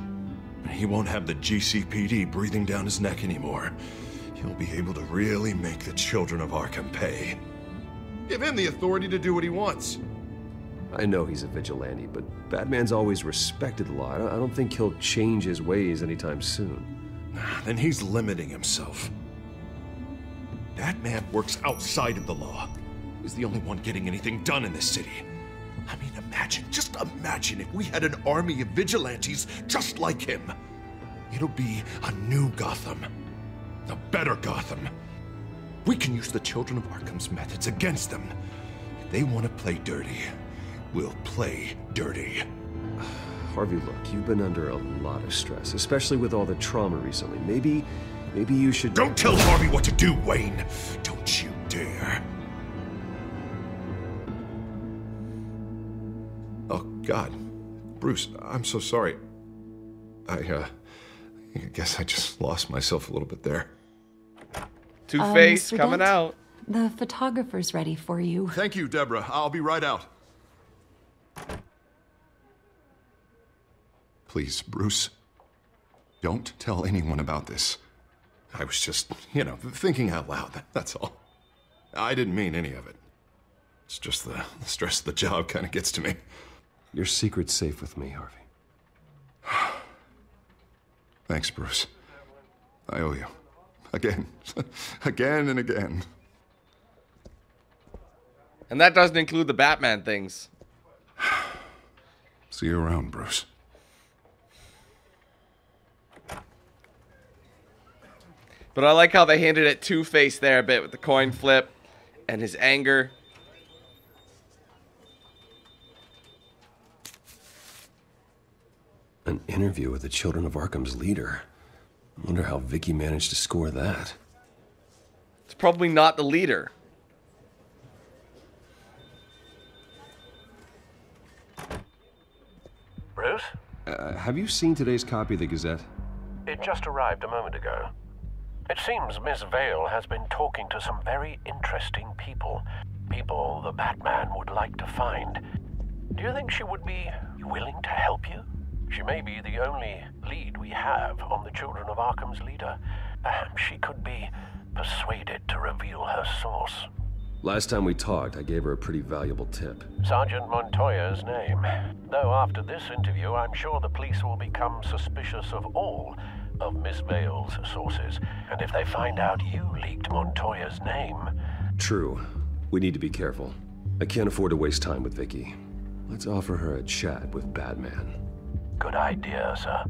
He won't have the GCPD breathing down his neck anymore. He'll be able to really make the children of Arkham pay. Give him the authority to do what he wants. I know he's a vigilante, but Batman's always respected the law. I don't think he'll change his ways anytime soon. Then he's limiting himself. Batman works outside of the law. He's the only one getting anything done in this city. I mean, imagine, just imagine if we had an army of vigilantes just like him. It'll be a new Gotham. A better Gotham. We can use the children of Arkham's methods against them. If they want to play dirty, we'll play dirty. Harvey, look, you've been under a lot of stress, especially with all the trauma recently. Maybe, maybe you should... Don't tell Harvey what to do, Wayne! Don't you dare! God. Bruce, I'm so sorry. I, uh... I guess I just lost myself a little bit there. Two Uh, Face Mr. coming Dent? out. The photographer's ready for you. Thank you, Deborah. I'll be right out. Please, Bruce. Don't tell anyone about this. I was just, you know, thinking out loud. That's all. I didn't mean any of it. It's just the, the stress of the job kind of gets to me. Your secret's safe with me, Harvey. Thanks, Bruce. I owe you. Again. again and again. And that doesn't include the Batman things. See you around, Bruce. But I like how they handed it Two Face there a bit with the coin flip and his anger. An interview with the Children of Arkham's leader. I wonder how Vicky managed to score that. It's probably not the leader. Bruce? Uh, have you seen today's copy of the Gazette? It just arrived a moment ago. It seems Miss Vale has been talking to some very interesting people. People the Batman would like to find. Do you think she would be willing to help you? She may be the only lead we have on the Children of Arkham's leader. Perhaps she could be persuaded to reveal her source. Last time we talked, I gave her a pretty valuable tip. Sergeant Montoya's name. Though after this interview, I'm sure the police will become suspicious of all of Miss Vale's sources. And if they find out you leaked Montoya's name, True. We need to be careful. I can't afford to waste time with Vicky. Let's offer her a chat with Batman. Good idea, sir.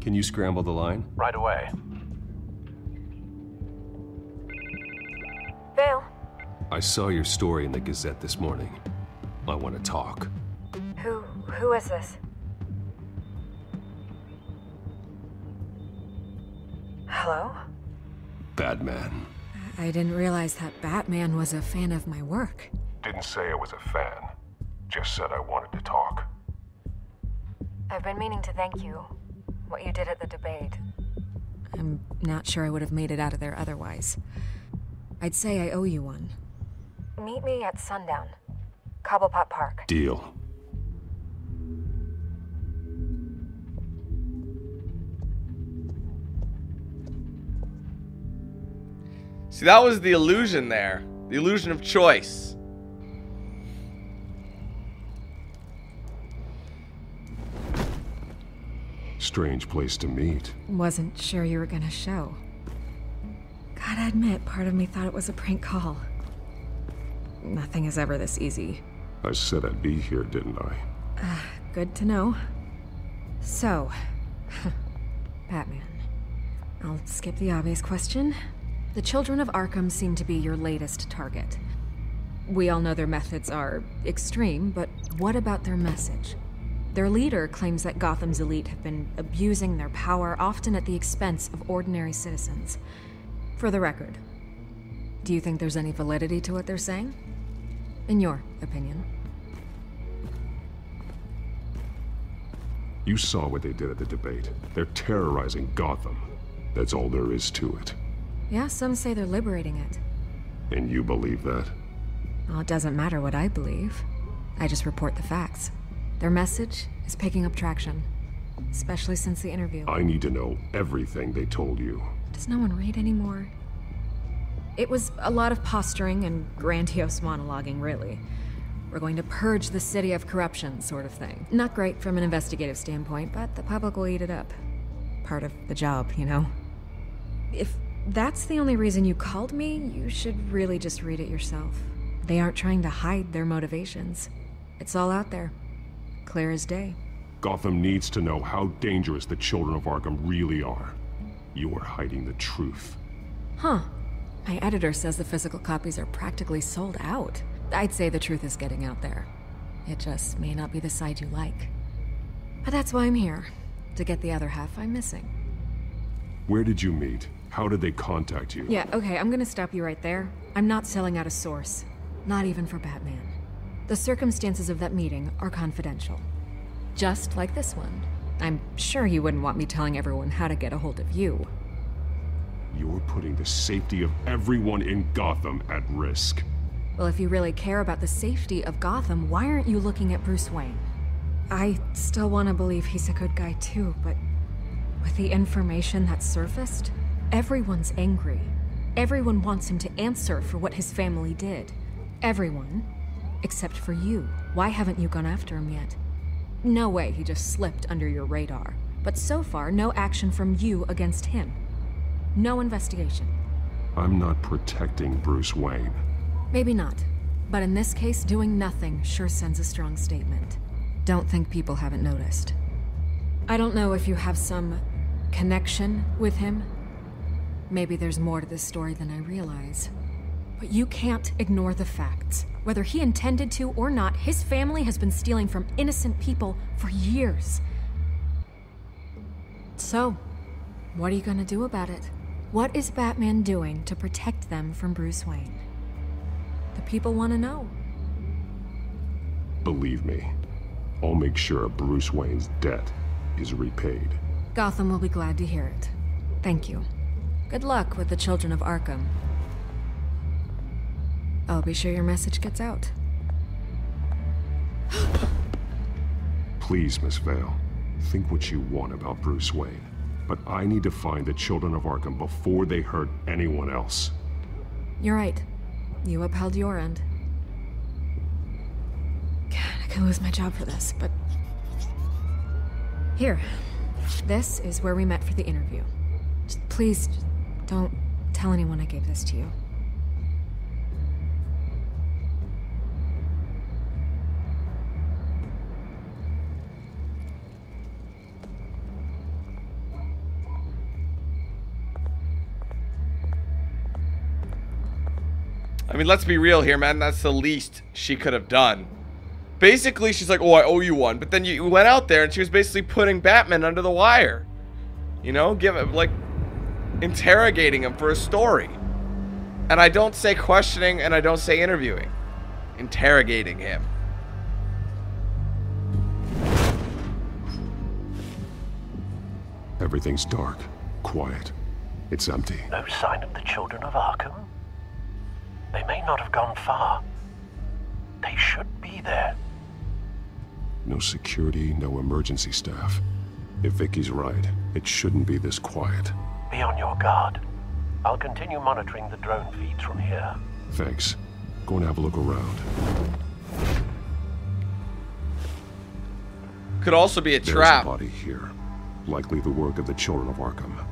Can you scramble the line? Right away. Vale, I saw your story in the Gazette this morning. I want to talk. who who is this? Hello? Batman. I didn't realize that Batman was a fan of my work. Didn't say I was a fan. Just said I wanted to talk. I've been meaning to thank you. What you did at the debate. I'm not sure I would have made it out of there otherwise. I'd say I owe you one. Meet me at sundown. Cobblepot Park. Deal. See, that was the illusion there. The illusion of choice. Strange place to meet. Wasn't sure you were gonna show. Gotta admit, part of me thought it was a prank call. Nothing is ever this easy. I said I'd be here, didn't I? Uh, good to know. So, Batman. I'll skip the obvious question. The children of Arkham seem to be your latest target. We all know their methods are extreme, but what about their message? Their leader claims that Gotham's elite have been abusing their power, often at the expense of ordinary citizens. For the record, do you think there's any validity to what they're saying? In your opinion? You saw what they did at the debate. They're terrorizing Gotham. That's all there is to it. Yeah, some say they're liberating it. And you believe that? Well, it doesn't matter what I believe. I just report the facts. Their message is picking up traction, especially since the interview. I need to know everything they told you. Does no one read anymore? It was a lot of posturing and grandiose monologuing, really. We're going to purge the city of corruption, sort of thing. Not great from an investigative standpoint, but the public will eat it up. Part of the job, you know? If that's the only reason you called me, you should really just read it yourself. They aren't trying to hide their motivations. It's all out there. Clear as day. Gotham needs to know how dangerous the children of Arkham really are. You are hiding the truth. Huh. My editor says the physical copies are practically sold out. I'd say the truth is getting out there. It just may not be the side you like. But that's why I'm here. To get the other half I'm missing. Where did you meet? How did they contact you? Yeah, okay, I'm gonna stop you right there. I'm not selling out a source. Not even for Batman. The circumstances of that meeting are confidential. Just like this one. I'm sure you wouldn't want me telling everyone how to get a hold of you. You're putting the safety of everyone in Gotham at risk. Well, if you really care about the safety of Gotham, why aren't you looking at Bruce Wayne? I still want to believe he's a good guy too, but with the information that surfaced, everyone's angry. Everyone wants him to answer for what his family did. Everyone, except for you. Why haven't you gone after him yet? No way he just slipped under your radar. But so far, no action from you against him. No investigation. I'm not protecting Bruce Wayne. Maybe not. But in this case, doing nothing sure sends a strong statement. Don't think people haven't noticed. I don't know if you have some connection with him. Maybe there's more to this story than I realize. But you can't ignore the facts. Whether he intended to or not, his family has been stealing from innocent people for years. So, what are you gonna do about it? What is Batman doing to protect them from Bruce Wayne? The people want to know. Believe me, I'll make sure Bruce Wayne's debt is repaid. Gotham will be glad to hear it. Thank you. Good luck with the children of Arkham. I'll be sure your message gets out. Please, Miss Vale, think what you want about Bruce Wayne. But I need to find the children of Arkham before they hurt anyone else. You're right. You upheld your end. God, I could lose my job for this, but... Here. This is where we met for the interview. Just please, just don't tell anyone I gave this to you. I mean, let's be real here, man. That's the least she could have done. Basically, she's like, oh, I owe you one. But then you went out there and she was basically putting Batman under the wire. You know, give it, like, interrogating him for a story. And I don't say questioning and I don't say interviewing. Interrogating him. Everything's dark, quiet. It's empty. No sign of the children of Arkham? They may not have gone far. They should be there. No security, no emergency staff. If Vicky's right, it shouldn't be this quiet. Be on your guard. I'll continue monitoring the drone feeds from here. Thanks. Go and have a look around. Could also be a There's trap. a body here. Likely the work of the children of Arkham.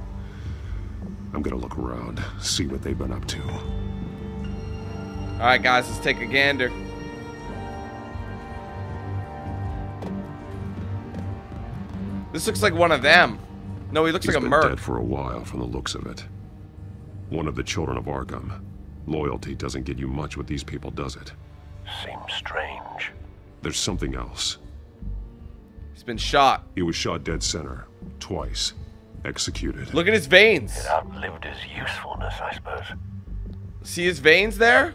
I'm gonna look around, see what they've been up to. Alright, guys, let's take a gander. This looks like one of them. No, he looks He's like a been merc. dead for a while from the looks of it. One of the children of Arkham. Loyalty doesn't get you much with these people, does it? Seems strange. There's something else. He's been shot. He was shot dead center. Twice. Executed. Look at his veins. It outlived his usefulness, I suppose. See his veins there?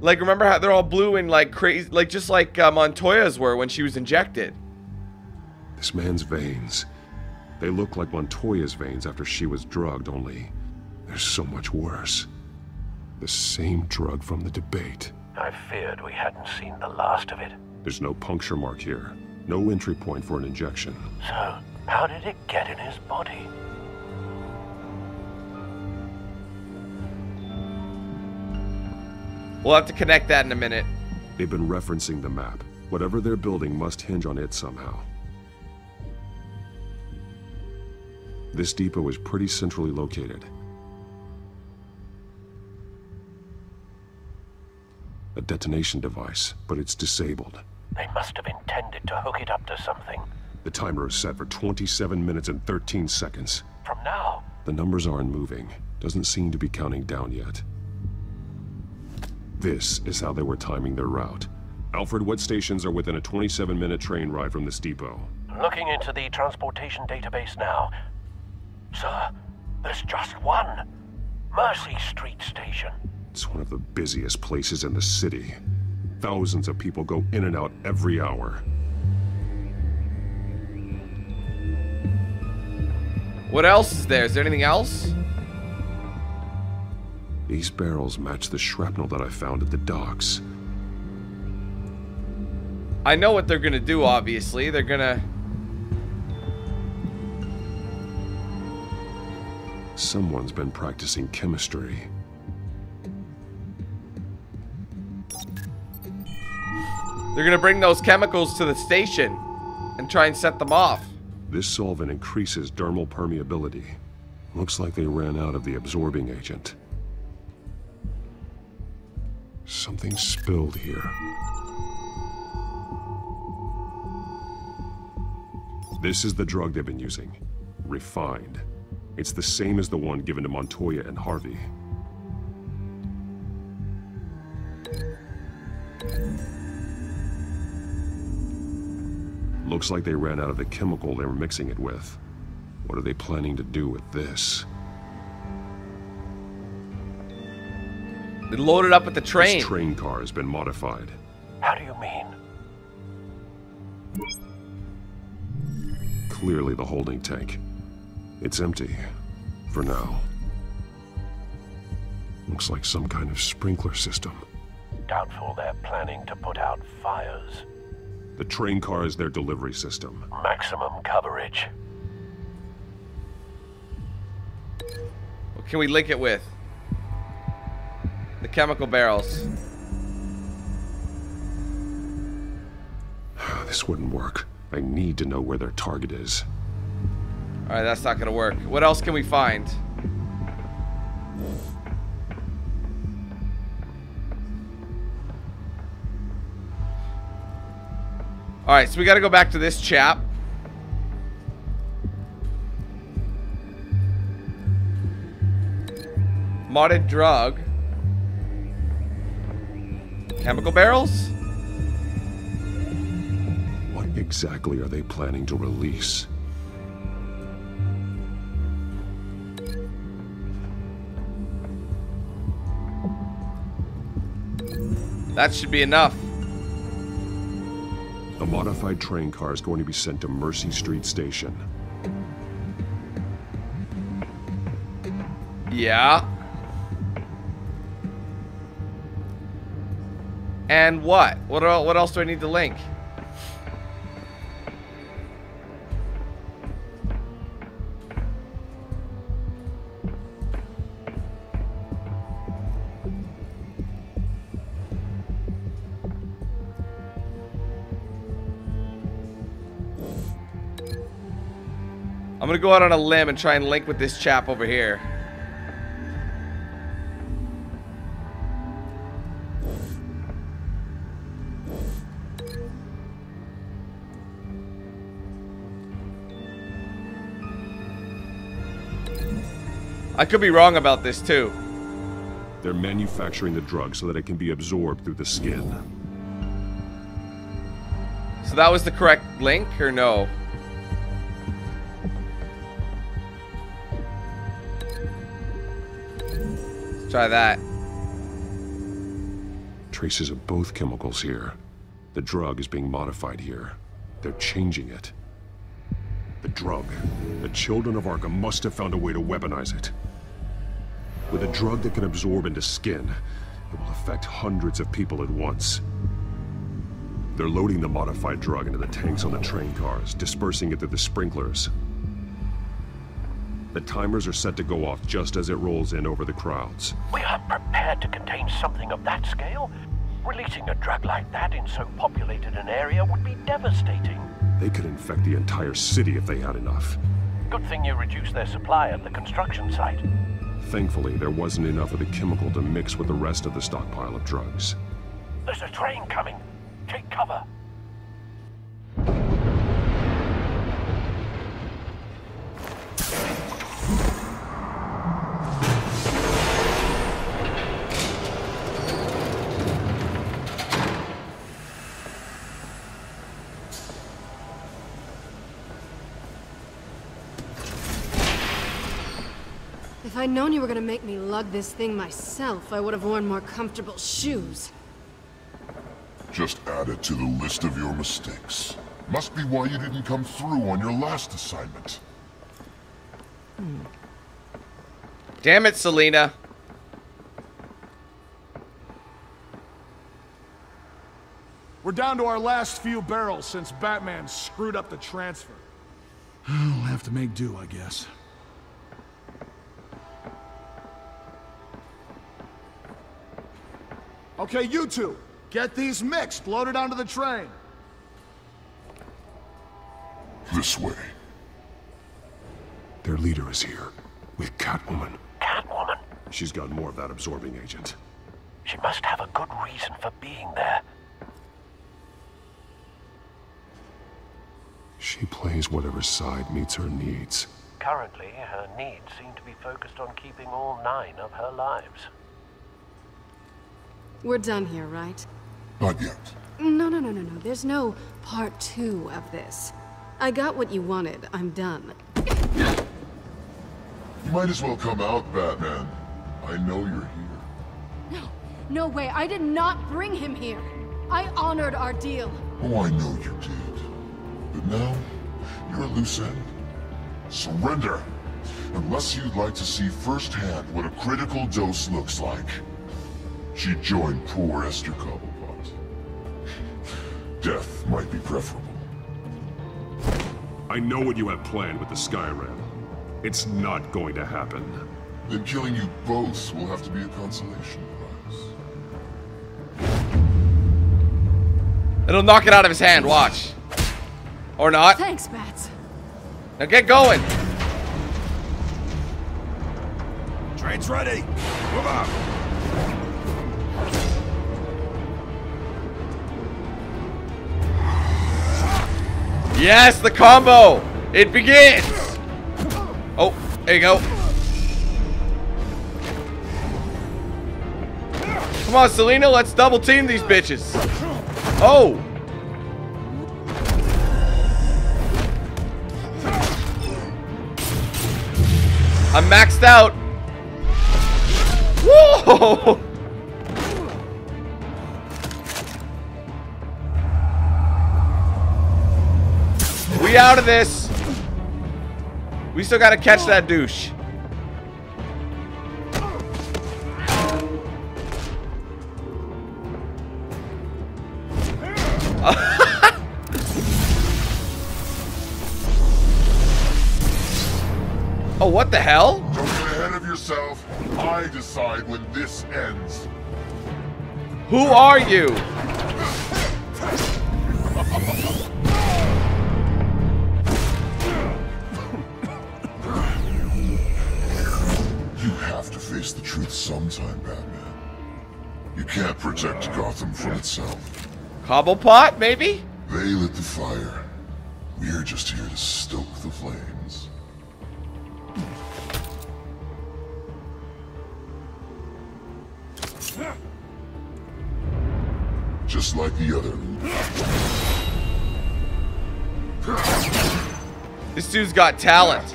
Like, remember how they're all blue and like crazy, like just like uh, Montoya's were when she was injected. This man's veins. They look like Montoya's veins after she was drugged, only they're so much worse. The same drug from the debate. I feared we hadn't seen the last of it. There's no puncture mark here. No entry point for an injection. So, how did it get in his body? We'll have to connect that in a minute. They've been referencing the map. Whatever they're building must hinge on it somehow. This depot is pretty centrally located. A detonation device, but it's disabled. They must have intended to hook it up to something. The timer is set for 27 minutes and 13 seconds. From now? The numbers aren't moving. Doesn't seem to be counting down yet. This is how they were timing their route. Alfred, what stations are within a 27-minute train ride from this depot? Looking into the transportation database now. Sir, there's just one. Mercy Street Station. It's one of the busiest places in the city. Thousands of people go in and out every hour. What else is there? Is there anything else? These barrels match the shrapnel that I found at the docks. I know what they're gonna do, obviously. They're gonna... Someone's been practicing chemistry. They're gonna bring those chemicals to the station and try and set them off. This solvent increases dermal permeability. Looks like they ran out of the absorbing agent. Something spilled here. This is the drug they've been using. Refined. It's the same as the one given to Montoya and Harvey. Looks like they ran out of the chemical they were mixing it with. What are they planning to do with this? They loaded up at the train. This train car has been modified. How do you mean? Clearly the holding tank. It's empty. For now. Looks like some kind of sprinkler system. Doubtful they're planning to put out fires. The train car is their delivery system. Maximum coverage. What can we link it with? The chemical barrels. This wouldn't work. I need to know where their target is. Alright, that's not gonna work. What else can we find? Alright, so we gotta go back to this chap. Modded drug. Chemical barrels? What exactly are they planning to release? That should be enough. A modified train car is going to be sent to Mercy Street Station. Yeah. And what? What, what else do I need to link? I'm gonna go out on a limb and try and link with this chap over here. I could be wrong about this too. They're manufacturing the drug so that it can be absorbed through the skin. So that was the correct link, or no? Let's try that. Traces of both chemicals here. The drug is being modified here. They're changing it. The drug. The children of Arkham must have found a way to weaponize it. With a drug that can absorb into skin, it will affect hundreds of people at once. They're loading the modified drug into the tanks on the train cars, dispersing it through the sprinklers. The timers are set to go off just as it rolls in over the crowds. We aren't prepared to contain something of that scale. Releasing a drug like that in so populated an area would be devastating. They could infect the entire city if they had enough. Good thing you reduced their supply at the construction site. Thankfully, there wasn't enough of the chemical to mix with the rest of the stockpile of drugs. There's a train coming. Take cover. If I'd known you were gonna make me lug this thing myself, I would have worn more comfortable shoes. Just add it to the list of your mistakes. Must be why you didn't come through on your last assignment. Hmm. Damn it, Selina. We're down to our last few barrels since Batman screwed up the transfer. We'll have to make do, I guess. Okay, you two, get these mixed, loaded onto the train. This way. Their leader is here, with Catwoman. Catwoman? She's got more of that absorbing agent. She must have a good reason for being there. She plays whatever side meets her needs. Currently, her needs seem to be focused on keeping all nine of her lives. We're done here, right? Not yet. No, no, no, no, no. There's no part two of this. I got what you wanted. I'm done. You might as well come out, Batman. I know you're here. No, no way. I did not bring him here. I honored our deal. Oh, I know you did. But now, you're a loose end. Surrender! Unless you'd like to see firsthand what a critical dose looks like. She joined poor Esther Cobblepot. Death might be preferable. I know what you have planned with the Skyrim. It's not going to happen. Then killing you both will have to be a consolation prize. It'll knock it out of his hand, watch. Or not. Thanks, Bats. Now get going. Train's ready. Move out. Yes, the combo. It begins. Oh, there you go. Come on, Selina, let's double team these bitches. Oh. I'm maxed out. Whoa! We out of this. We still gotta catch that douche. oh, what the hell? Don't get ahead of yourself. I decide when this ends. Who are you? Sometime, Batman. You can't protect Gotham from itself. Cobblepot, maybe? They lit the fire. We're just here to stoke the flames. Just like the other. This dude's got talent.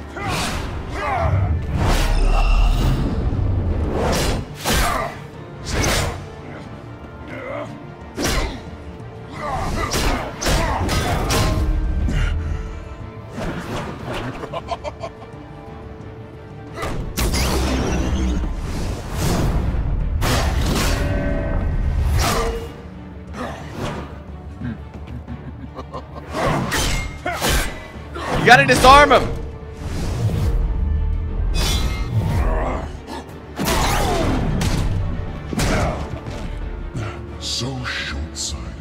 You gotta disarm him. So short-sighted.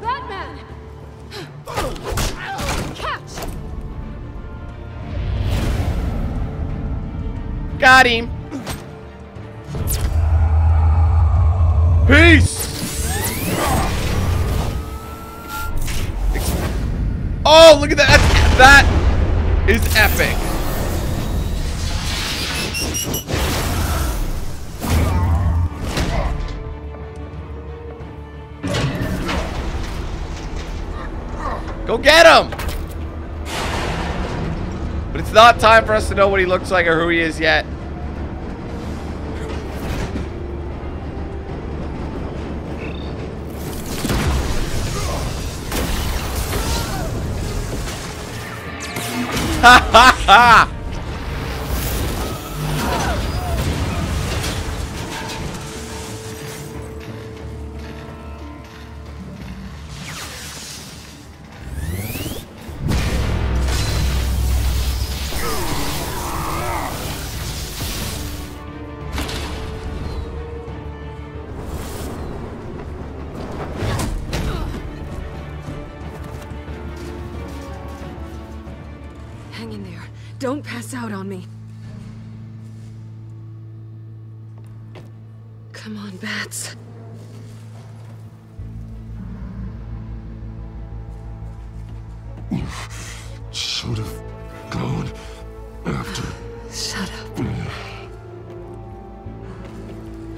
Batman! Catch! Got him. Not time for us to know what he looks like or who he is yet. Ha ha ha!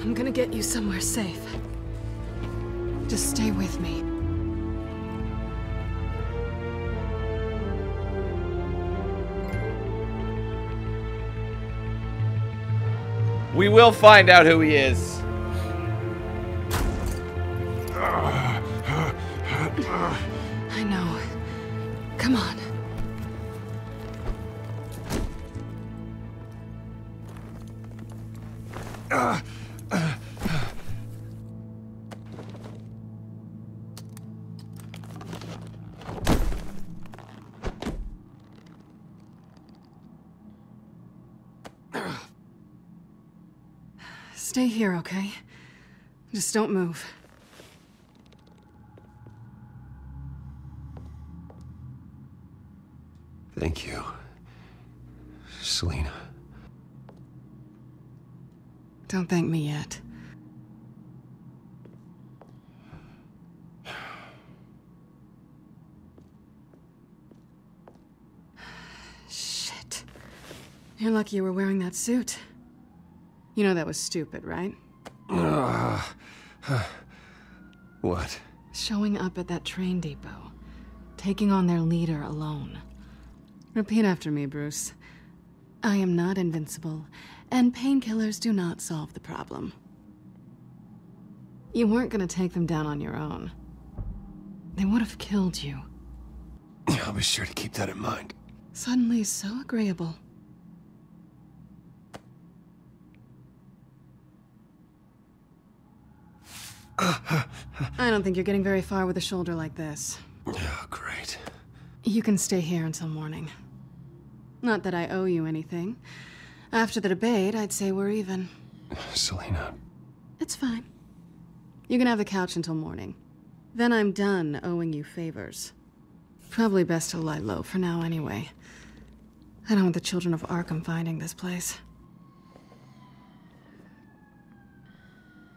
I'm gonna get you somewhere safe. Just stay with me. We will find out who he is. Here, okay? Just don't move. Thank you, Selina. Don't thank me yet. Shit. You're lucky you were wearing that suit. You know that was stupid, right? What? Showing up at that train depot. Taking on their leader alone. Repeat after me, Bruce. I am not invincible, and painkillers do not solve the problem. You weren't gonna take them down on your own. They would have killed you. I'll be sure to keep that in mind. Suddenly so agreeable. I don't think you're getting very far with a shoulder like this. Oh, great. You can stay here until morning. Not that I owe you anything. After the debate, I'd say we're even. Selina. It's fine. You can have the couch until morning. Then I'm done owing you favors. Probably best to lie low for now, anyway. I don't want the children of Arkham finding this place.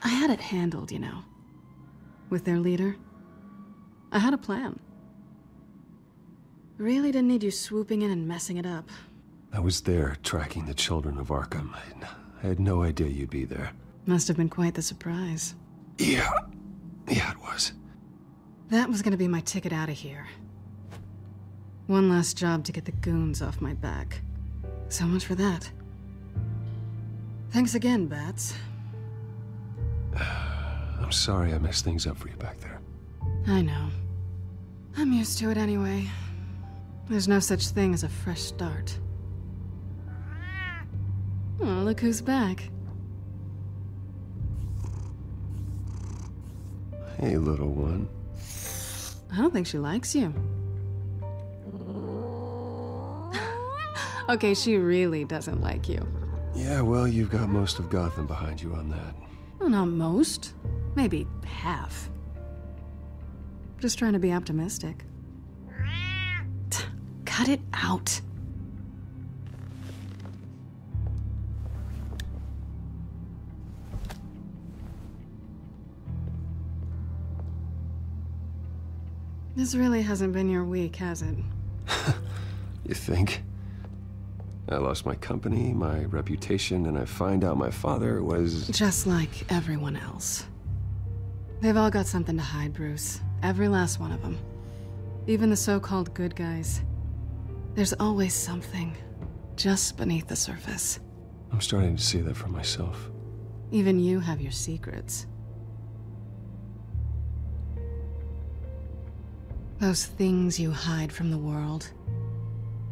I had it handled, you know. With their leader. I had a plan. Really didn't need you swooping in and messing it up. I was there tracking the children of Arkham. I had no idea you'd be there. Must have been quite the surprise. Yeah. Yeah, it was. That was gonna be my ticket out of here. One last job to get the goons off my back. So much for that. Thanks again, Bats. I'm sorry I messed things up for you back there. I know. I'm used to it anyway. There's no such thing as a fresh start. Oh, look who's back. Hey, little one. I don't think she likes you. okay, she really doesn't like you. Yeah, well, you've got most of Gotham behind you on that. Well, not most. Maybe half. Just trying to be optimistic. Cut it out. This really hasn't been your week, has it? You think? I lost my company, my reputation, and I find out my father was. Just like everyone else. They've all got something to hide, Bruce. Every last one of them. Even the so-called good guys. There's always something. Just beneath the surface. I'm starting to see that for myself. Even you have your secrets. Those things you hide from the world.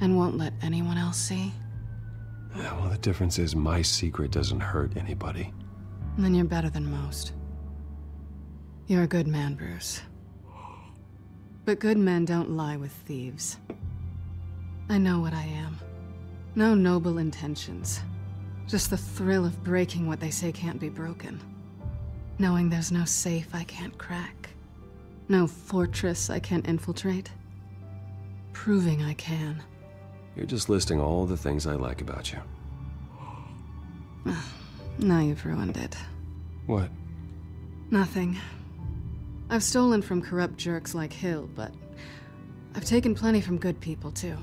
And won't let anyone else see. Yeah, well, the difference is my secret doesn't hurt anybody. Then you're better than most. You're a good man, Bruce. But good men don't lie with thieves. I know what I am. No noble intentions. Just the thrill of breaking what they say can't be broken. Knowing there's no safe I can't crack. No fortress I can't infiltrate. Proving I can. You're just listing all the things I like about you. Now you've ruined it. What? Nothing. I've stolen from corrupt jerks like Hill, but I've taken plenty from good people, too.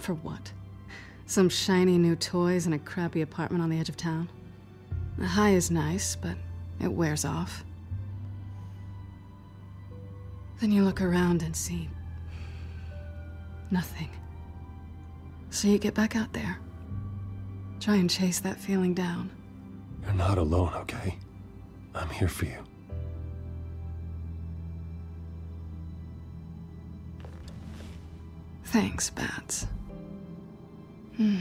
For what? Some shiny new toys and a crappy apartment on the edge of town? The high is nice, but it wears off. Then you look around and see nothing. So you get back out there. Try and chase that feeling down. You're not alone, okay? I'm here for you. Thanks, Bats. Hmm.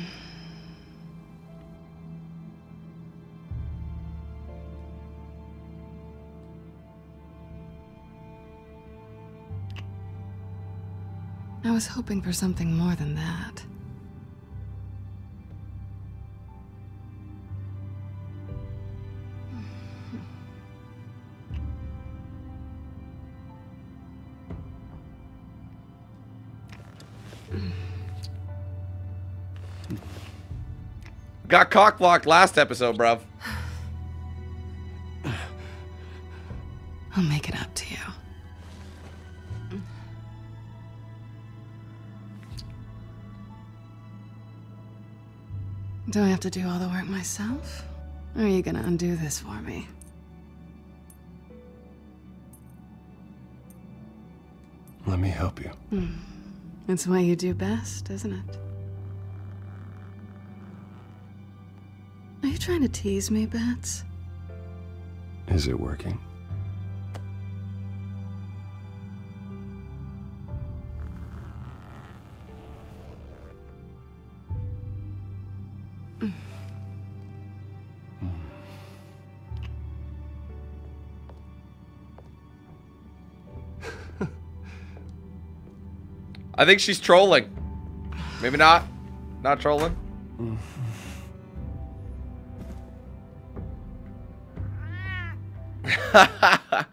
I was hoping for something more than that. Got cock blocked last episode, bruv. Do I have to do all the work myself? Or are you gonna undo this for me? Let me help you. Hmm. It's what you do best, isn't it? Are you trying to tease me, Bats? Is it working? I think she's trolling. Maybe not. Not trolling.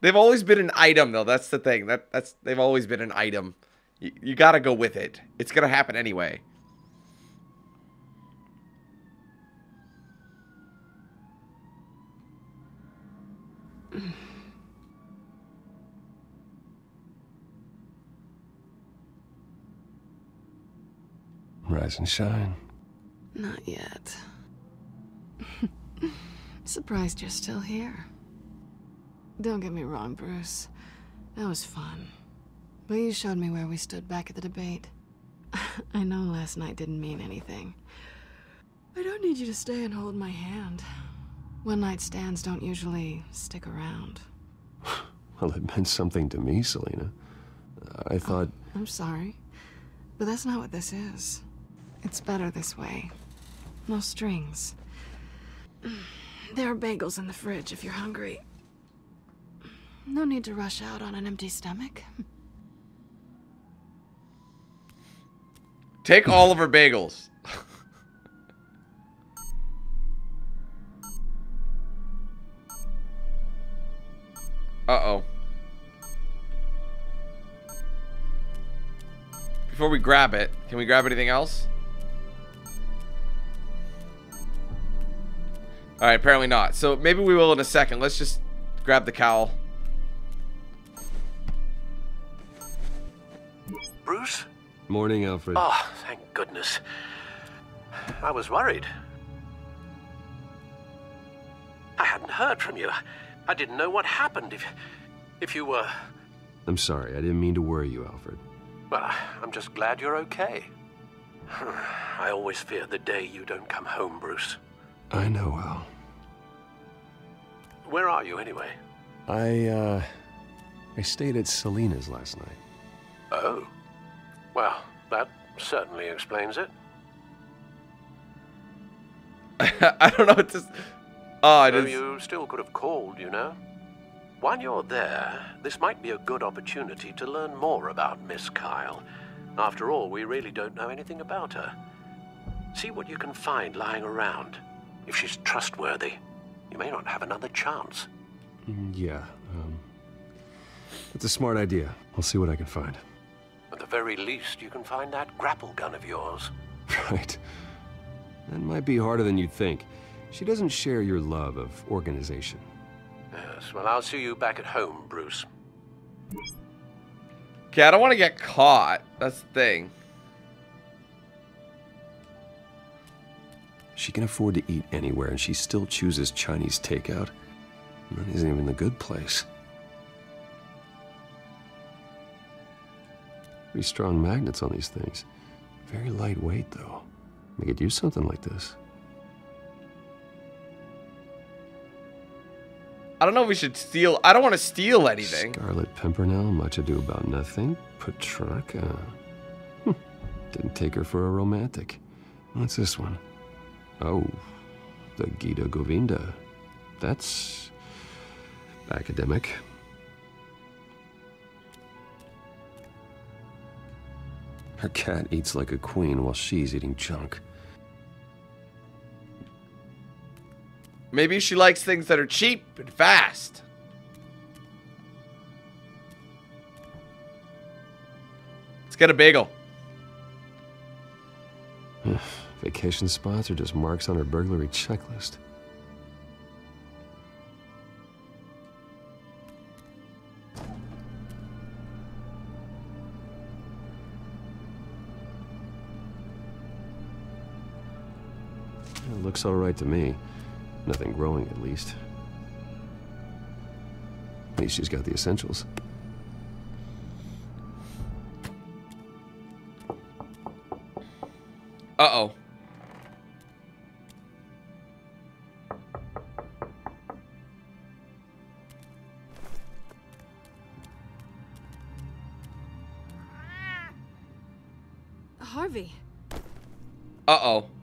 they've always been an item though. That's the thing. That that's they've always been an item. You, you got to go with it. It's to happen anyway. Rise and shine. Not yet. Surprised you're still here. Don't get me wrong, Bruce. That was fun. But you showed me where we stood back at the debate. I know last night didn't mean anything. I don't need you to stay and hold my hand. One night stands don't usually stick around. Well, it meant something to me, Selina. I thought. I'm sorry. But that's not what this is. It's better this way. No strings. There are bagels in the fridge if you're hungry. No need to rush out on an empty stomach. Take all of her bagels. Uh-oh. Before we grab it, can we grab anything else? Alright, apparently not. So maybe we will in a second. Let's just grab the cowl. Bruce? Morning, Alfred. Oh, thank goodness. I was worried. I hadn't heard from you. I didn't know what happened if if you were I'm sorry. I didn't mean to worry you, Alfred. well, I'm just glad you're okay. I always fear the day you don't come home, Bruce. I know, Al. Where are you anyway? I, uh. I stayed at Selina's last night. Oh. Well, that certainly explains it. I don't know what to... Oh, I Though just... you still could have called, you know. While you're there, this might be a good opportunity to learn more about Miss Kyle. After all, we really don't know anything about her. See what you can find lying around. If she's trustworthy, you may not have another chance. Mm, Yeah, um. That's a smart idea. I'll see what I can find. At the very least, you can find that grapple gun of yours. Right. That might be harder than you'd think. She doesn't share your love of organization. Yes, well, I'll see you back at home, Bruce. Okay, I don't want to get caught. That's the thing. She can afford to eat anywhere, and she still chooses Chinese takeout. That isn't even the good place. Pretty strong magnets on these things. Very lightweight, though. We could use something like this. I don't know if we should steal. I don't want to steal anything. Scarlet Pimpernel, much ado about nothing. Petrarca. Hm, Didn't take her for a romantic. What's this one? Oh, the Gita Govinda. That's academic. Her cat eats like a queen while she's eating junk. Maybe she likes things that are cheap and fast. Let's get a bagel. Vacation spots are just marks on her burglary checklist. It looks all right to me. Nothing growing, at least. At least she's got the essentials. Uh-oh.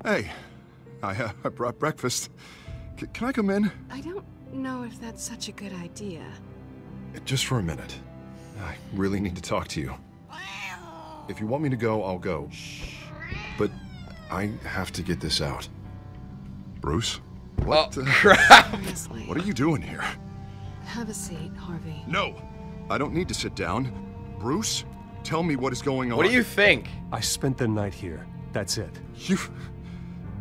Hey, I, uh, I brought breakfast. C- can I come in? I don't know if that's such a good idea. Just for a minute. I really need to talk to you. If you want me to go, I'll go. But I have to get this out. Bruce? What oh, the- crap! What are you doing here? Have a seat, Harvey. No! I don't need to sit down. Bruce, tell me what is going on. What do you think? I spent the night here. That's it. You...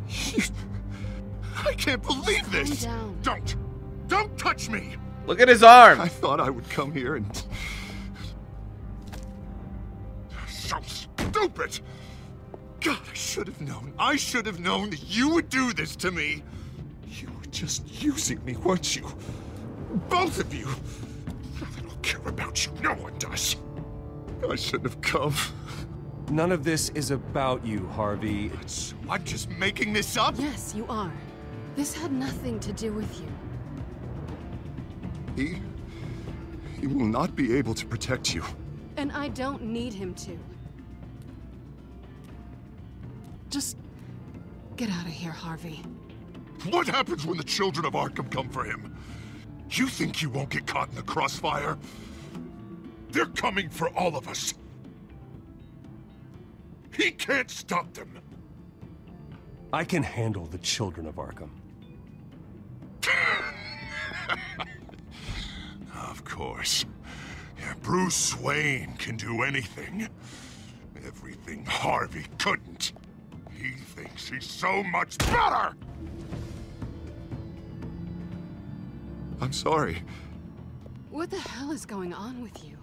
you... I can't believe this! down. Don't! Don't touch me! Look at his arm. I thought I would come here and... So stupid! God, I should have known. I should have known that you would do this to me. You were just using me, weren't you? Both of you. I don't care about you. No one does. I shouldn't have come. None of this is about you, Harvey. So I'm just making this up? Yes, you are. This had nothing to do with you. He... He will not be able to protect you. And I don't need him to. Just get out of here, Harvey. What happens when the children of Arkham come for him? You think you won't get caught in the crossfire? They're coming for all of us. He can't stop them. I can handle the children of Arkham. Of course. Yeah, Bruce Wayne can do anything. Everything Harvey couldn't. He thinks he's so much better! I'm sorry. What the hell is going on with you?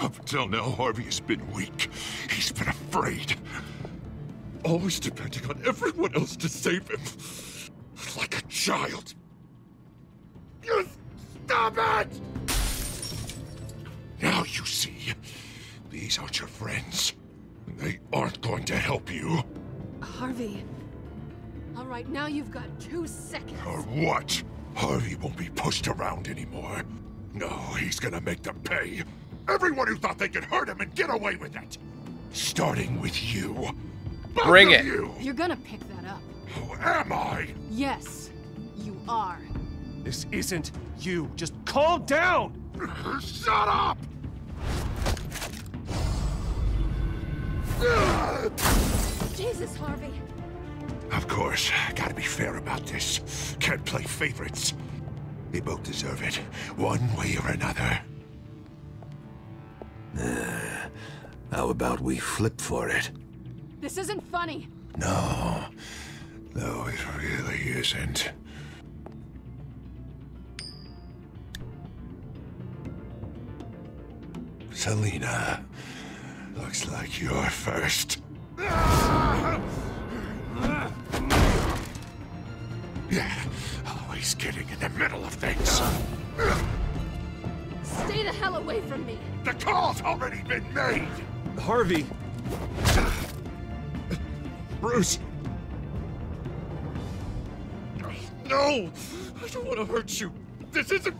Up until now, Harvey has been weak. He's been afraid. Always depending on everyone else to save him. Like a child. You stop it! Now you see. These aren't your friends. They aren't going to help you. Harvey. All right, now you've got two seconds. Or what? Harvey won't be pushed around anymore. No, he's gonna make them pay. Everyone who thought they could hurt him and get away with it. Starting with you. Both Bring it. You. You're gonna pick that up. Who am I? Yes, you are. This isn't you. Just calm down! Shut up! Jesus, Harvey. Of course, gotta be fair about this. Can't play favorites. They both deserve it, one way or another. Uh, how about we flip for it? This isn't funny. No. No, it really isn't. Selina, looks like you're first. Yeah, always getting in the middle of things. Stay the hell away from me. The call's already been made! Harvey! Bruce! No! I don't want to hurt you. This isn't...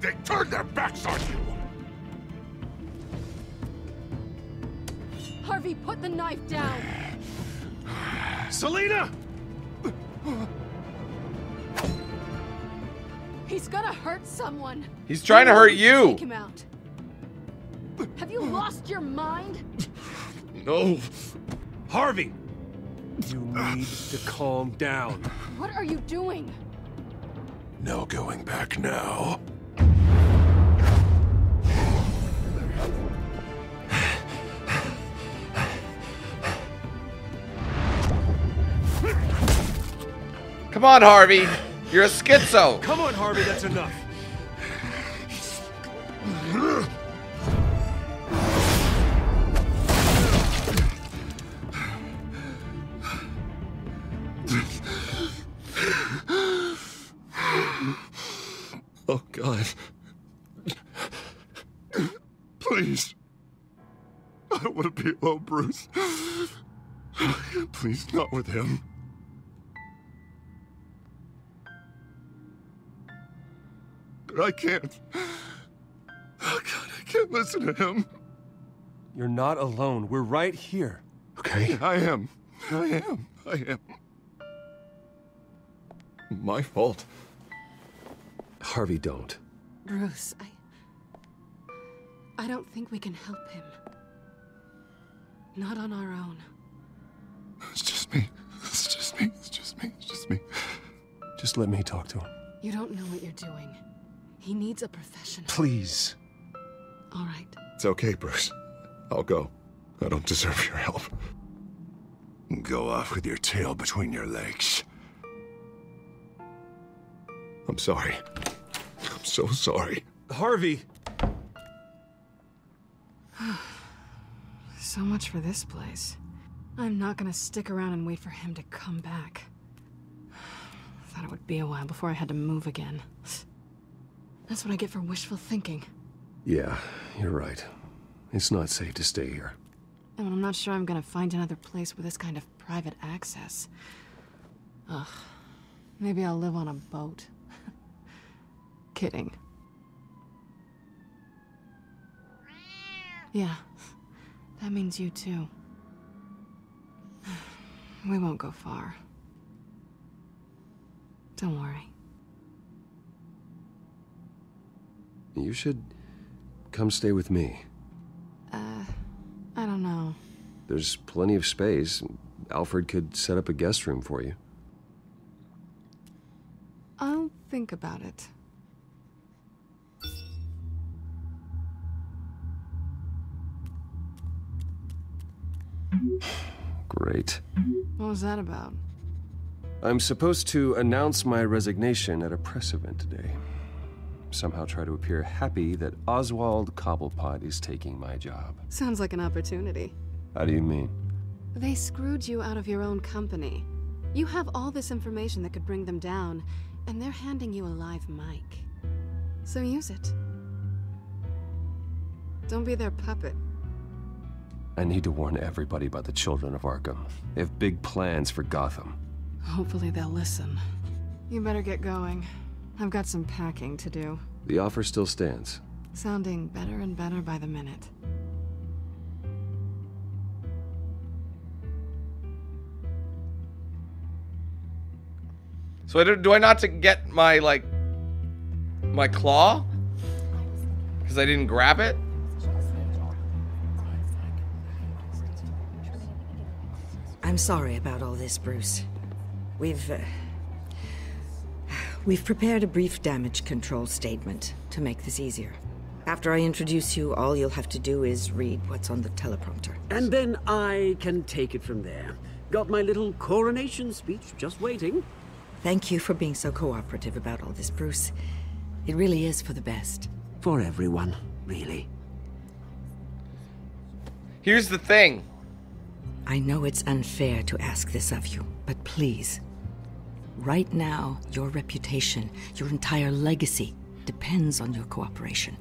They turned their backs on you! Harvey, put the knife down. Selina! He's gonna hurt someone. He's trying to hurt you. Take you. him out. Have you lost your mind? No. Harvey! You need to calm down. What are you doing? No going back now. Come on, Harvey. You're a schizo. Come on, Harvey, that's enough. Oh, God. Please. I don't want to be alone, Bruce. Please, not with him. But I can't. Oh, God, I can't listen to him. You're not alone. We're right here. Okay? I am. I am. I am. My fault. Harvey, don't. Bruce, I. I don't think we can help him. Not on our own. It's just me. It's just me. It's just me. It's just me. Just let me talk to him. You don't know what you're doing. He needs a professional. Please. All right. It's okay, Bruce. I'll go. I don't deserve your help. Go off with your tail between your legs. I'm sorry. I'm so sorry. Harvey! So much for this place. I'm not gonna stick around and wait for him to come back. Thought it would be a while before I had to move again. That's what I get for wishful thinking. Yeah, you're right. It's not safe to stay here. And I'm not sure I'm gonna find another place with this kind of private access. Ugh. Maybe I'll live on a boat. Kidding. Yeah. That means you too. We won't go far. Don't worry. You should come stay with me. Uh, I don't know. There's plenty of space. Alfred could set up a guest room for you. I'll think about it. Great. What was that about? I'm supposed to announce my resignation at a press event today. Somehow try to appear happy that Oswald Cobblepot is taking my job. Sounds like an opportunity. How do you mean? They screwed you out of your own company. You have all this information that could bring them down, and they're handing you a live mic. So use it. Don't be their puppet. I need to warn everybody about the children of Arkham. They have big plans for Gotham. Hopefully they'll listen. You better get going. I've got some packing to do. The offer still stands. Sounding better and better by the minute. So I do, do I not to get my like my claw? Because I didn't grab it. I'm sorry about all this, Bruce. We've, uh, We've prepared a brief damage control statement to make this easier. After I introduce you, all you'll have to do is read what's on the teleprompter. And then I can take it from there. Got my little coronation speech just waiting. Thank you for being so cooperative about all this, Bruce. It really is for the best. For everyone, really. Here's the thing. I know it's unfair to ask this of you, but please. Right now, your reputation, your entire legacy, depends on your cooperation.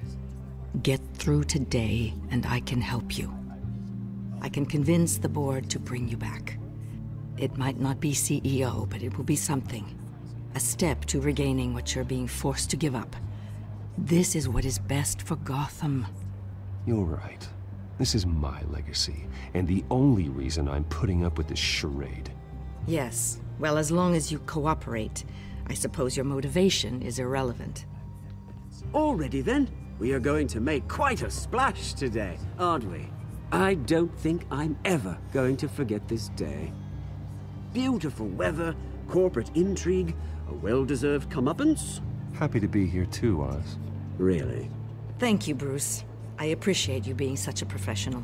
Get through today, and I can help you. I can convince the board to bring you back. It might not be CEO, but it will be something. A step to regaining what you're being forced to give up. This is what is best for Gotham. You're right. This is my legacy, and the only reason I'm putting up with this charade. Yes. Well, as long as you cooperate, I suppose your motivation is irrelevant. Already then, we are going to make quite a splash today, aren't we? I don't think I'm ever going to forget this day. Beautiful weather, corporate intrigue, a well-deserved comeuppance. Happy to be here too, Oz. Really? Thank you, Bruce. I appreciate you being such a professional.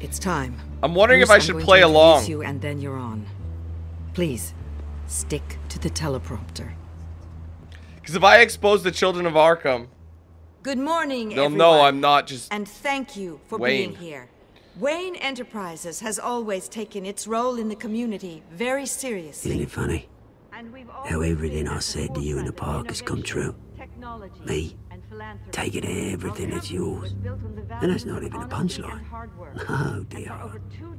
It's time. I'm wondering Bruce, if I I'm should going play to along. introduce You and then you're on. Please, stick to the teleprompter. Because if I expose the children of Arkham, Good morning, they'll everyone. know I'm not just. And thank you for Wayne. being here. Wayne Enterprises has always taken its role in the community very seriously. Isn't it funny? How everything I said to you in the park has come true. Me, taking everything that's yours. And that's not even a punchline. No, dear.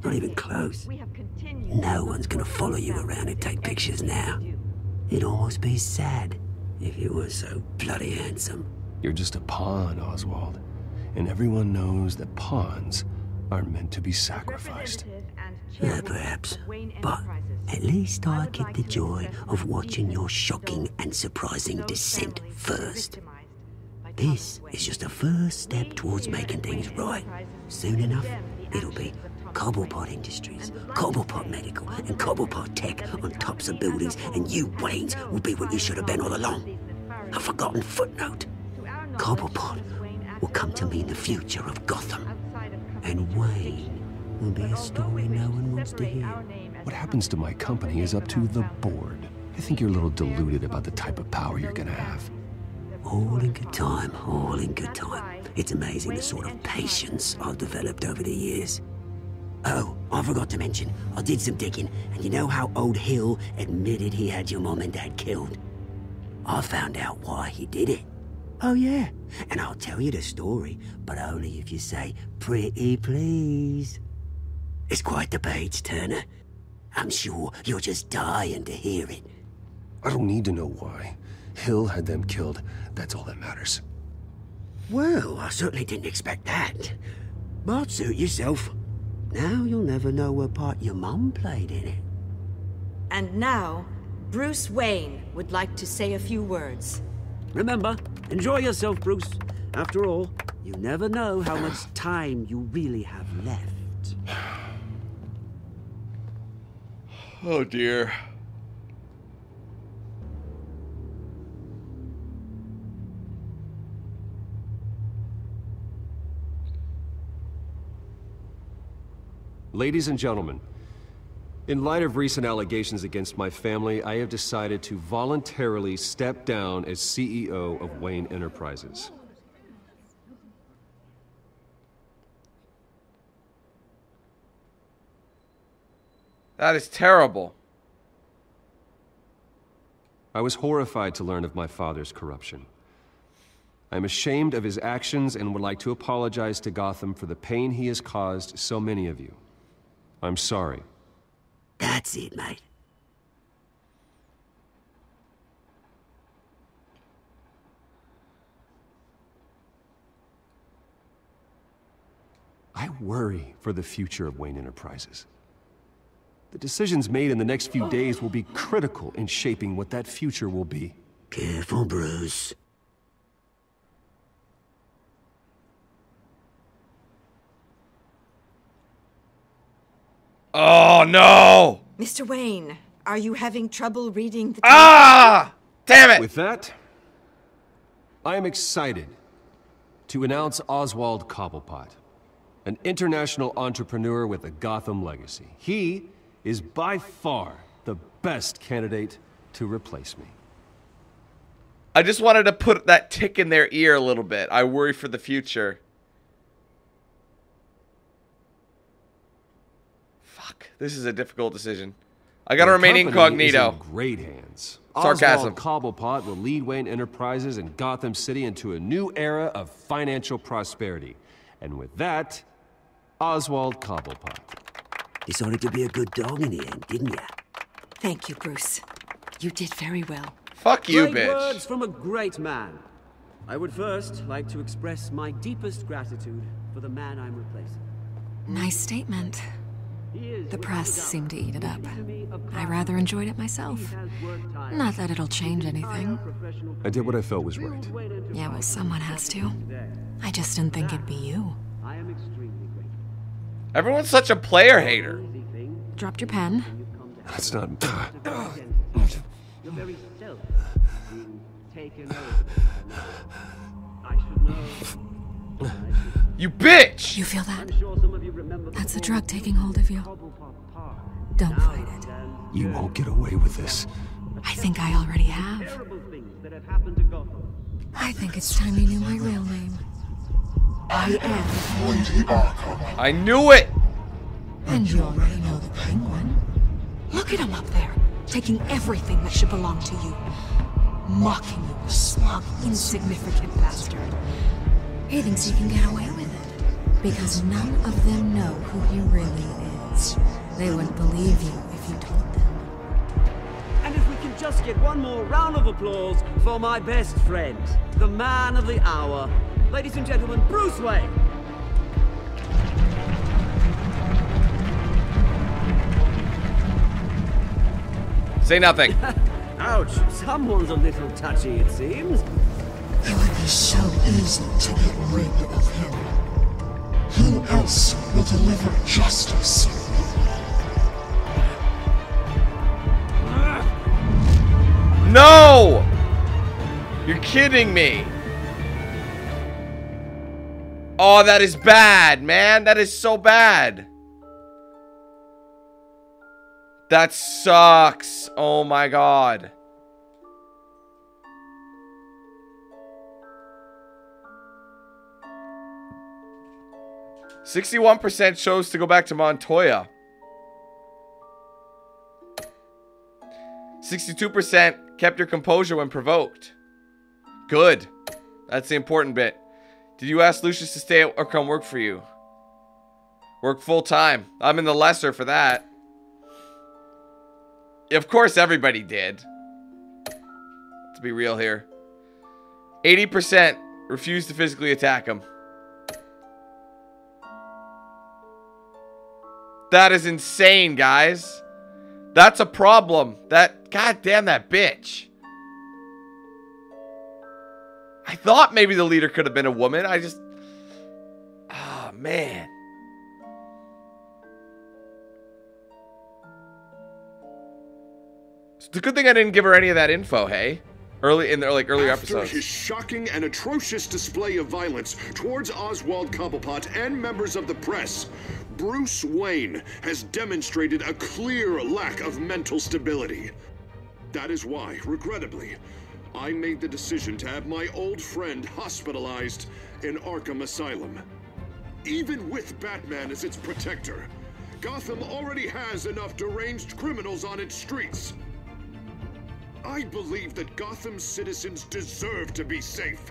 Not even close. No one's gonna follow you around and take pictures now. It'd almost be sad if you were so bloody handsome. You're just a pawn, Oswald. And everyone knows that pawns are meant to be sacrificed. Uh, perhaps. But at least I get the joy of watching your shocking and surprising descent first. This is just a first step towards making things right. Soon enough, it'll be Cobblepot Industries, Cobblepot Medical, and Cobblepot Tech on tops of buildings, and you, Waynes, will be what you should have been all along. A forgotten footnote. Cobblepot will come to mean the future of Gotham. And Wayne will be a story no one wants to hear. What happens to my company is up to the board. I think you're a little deluded about the type of power you're gonna have. All in good time, all in good time. It's amazing the sort of patience I've developed over the years. Oh, I forgot to mention, I did some digging, and you know how old Hill admitted he had your mom and dad killed? I found out why he did it. Oh, yeah, and I'll tell you the story, but only if you say, pretty please. It's quite the page, Turner. I'm sure you're just dying to hear it. I don't need to know why. Hill had them killed. That's all that matters. Well, I certainly didn't expect that. But suit yourself. Now you'll never know what part your mum played in it. And now, Bruce Wayne would like to say a few words. Remember, enjoy yourself, Bruce. After all, you never know how much time you really have left. Oh dear. Ladies and gentlemen, in light of recent allegations against my family, I have decided to voluntarily step down as CEO of Wayne Enterprises. That is terrible. I was horrified to learn of my father's corruption. I am ashamed of his actions and would like to apologize to Gotham for the pain he has caused so many of you. I'm sorry. That's it, mate. I worry for the future of Wayne Enterprises. The decisions made in the next few days will be critical in shaping what that future will be. Careful, Bruce. Oh no! Mr. Wayne, are you having trouble reading the Ah! Damn it! With that, I am excited to announce Oswald Cobblepot, an international entrepreneur with a Gotham legacy. He is by far the best candidate to replace me. I just wanted to put that tick in their ear a little bit. I worry for the future. Fuck. This is a difficult decision. I gotta The remain incognito. in great hands. Sarcasm. Oswald Cobblepot will lead Wayne Enterprises and Gotham City into a new era of financial prosperity. And with that, Oswald Cobblepot. Decided to be a good dog in the end, didn't ya? Thank you, Bruce. You did very well. Fuck you, great bitch. words from a great man. I would first like to express my deepest gratitude for the man I'm replacing. Nice statement. The press seemed to eat it up. I rather enjoyed it myself. Not that it'll change anything. I did what I felt was right. Yeah, well, someone has to. I just didn't think it'd be you. Everyone's such a player hater. Dropped your pen. That's not. Your very self being taken over. I should know. You bitch! You feel that? That's the drug taking hold of you. Don't fight it. You won't get away with this. I think I already have. I think it's time you knew my real name. I am. I knew it! And you already know the penguin. Look at him up there, taking everything that should belong to you. Mocking you, a smug, insignificant bastard. He thinks he can get away with it. Because none of them know who he really is. They wouldn't believe you if you told them. And if we can just get one more round of applause for my best friend, the man of the hour, ladies and gentlemen, Bruce Wayne. Say nothing. Ouch, someone's a little touchy, it seems. It would be so easy to get rid of him. Who else will deliver justice? No! You're kidding me. Oh, that is bad, man. That is so bad. That sucks. Oh my god. Sixty-one percent chose to go back to Montoya. Sixty-two percent kept your composure when provoked. Good. That's the important bit. Did you ask Lucius to stay or come work for you? Work full time. I'm in the lesser for that. Of course everybody did. To be real here. 80% refused to physically attack him. That is insane, guys. That's a problem. That, god damn that bitch. I thought maybe the leader could have been a woman. I just, ah, oh, man. It's a good thing I didn't give her any of that info, hey? Early in the like earlier After episodes. his shocking and atrocious display of violence towards Oswald Cobblepot and members of the press, Bruce Wayne has demonstrated a clear lack of mental stability. That is why, regrettably, I made the decision to have my old friend hospitalized in Arkham Asylum. Even with Batman as its protector, Gotham already has enough deranged criminals on its streets. I believe that Gotham's citizens deserve to be safe,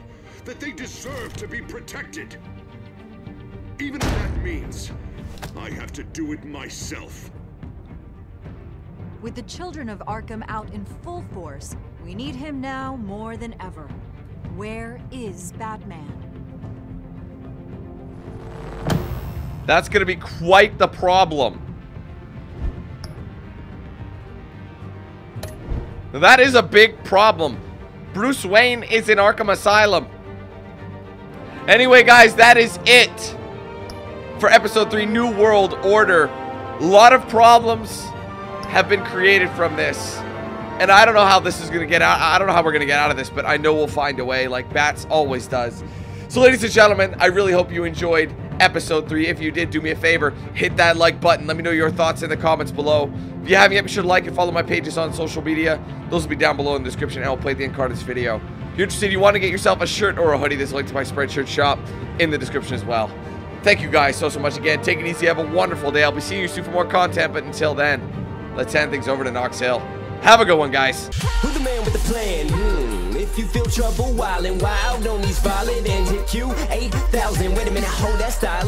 that they deserve to be protected. Even if that means I have to do it myself. With the children of Arkham out in full force, we need him now more than ever. Where is Batman? That's going to be quite the problem. That is a big problem. Bruce Wayne is in Arkham Asylum. Anyway, guys, that is it for episode 3 New World Order. A lot of problems have been created from this. And I don't know how this is going to get out. I don't know how we're going to get out of this, but I know we'll find a way like Bats always does. So ladies and gentlemen, I really hope you enjoyed episode 3. If you did, do me a favor, hit that like button. Let me know your thoughts in the comments below. If you haven't yet, be sure to like and follow my pages on social media. Those will be down below in the description and I'll play the end card of this video. If you're interested, you want to get yourself a shirt or a hoodie, there's a link to my Spreadshirt shop in the description as well. Thank you guys so, so much again. Take it easy. Have a wonderful day. I'll be seeing you soon for more content, but until then, let's hand things over to Knox Hill. Have a good one, guys. Who's the man with the plan? Hmm. If you feel trouble wild and wild on these violent ends, hit Q 8000. Wait a minute, hold that style.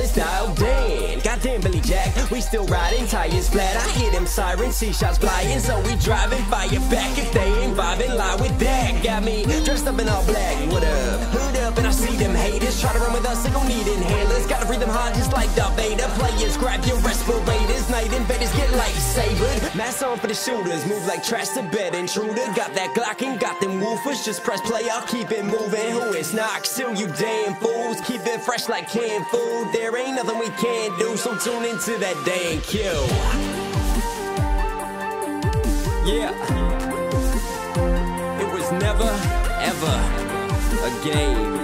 Damn, goddamn Billy Jack, we still riding tires flat. I hear them sirens, see shots flying, so we driving fire back. If they ain't vibing, lie with that. Got me dressed up in all black. What up? Hood up, and I see them haters try to run with us. They gon' need inhalers. Gotta breathe them hard just like Darth Vader. Players, grab your respirators. Night invaders get lightsabered. Mask on for the shooters, move like trash to bed intruder. Got that Glock and got them woofers. Just press play, I'll keep it moving. Who is Knox? Still you damn fools. Keep it fresh like canned food. There ain't nothing we can't do, so tune into that damn cue. Yeah. It was never, ever a game.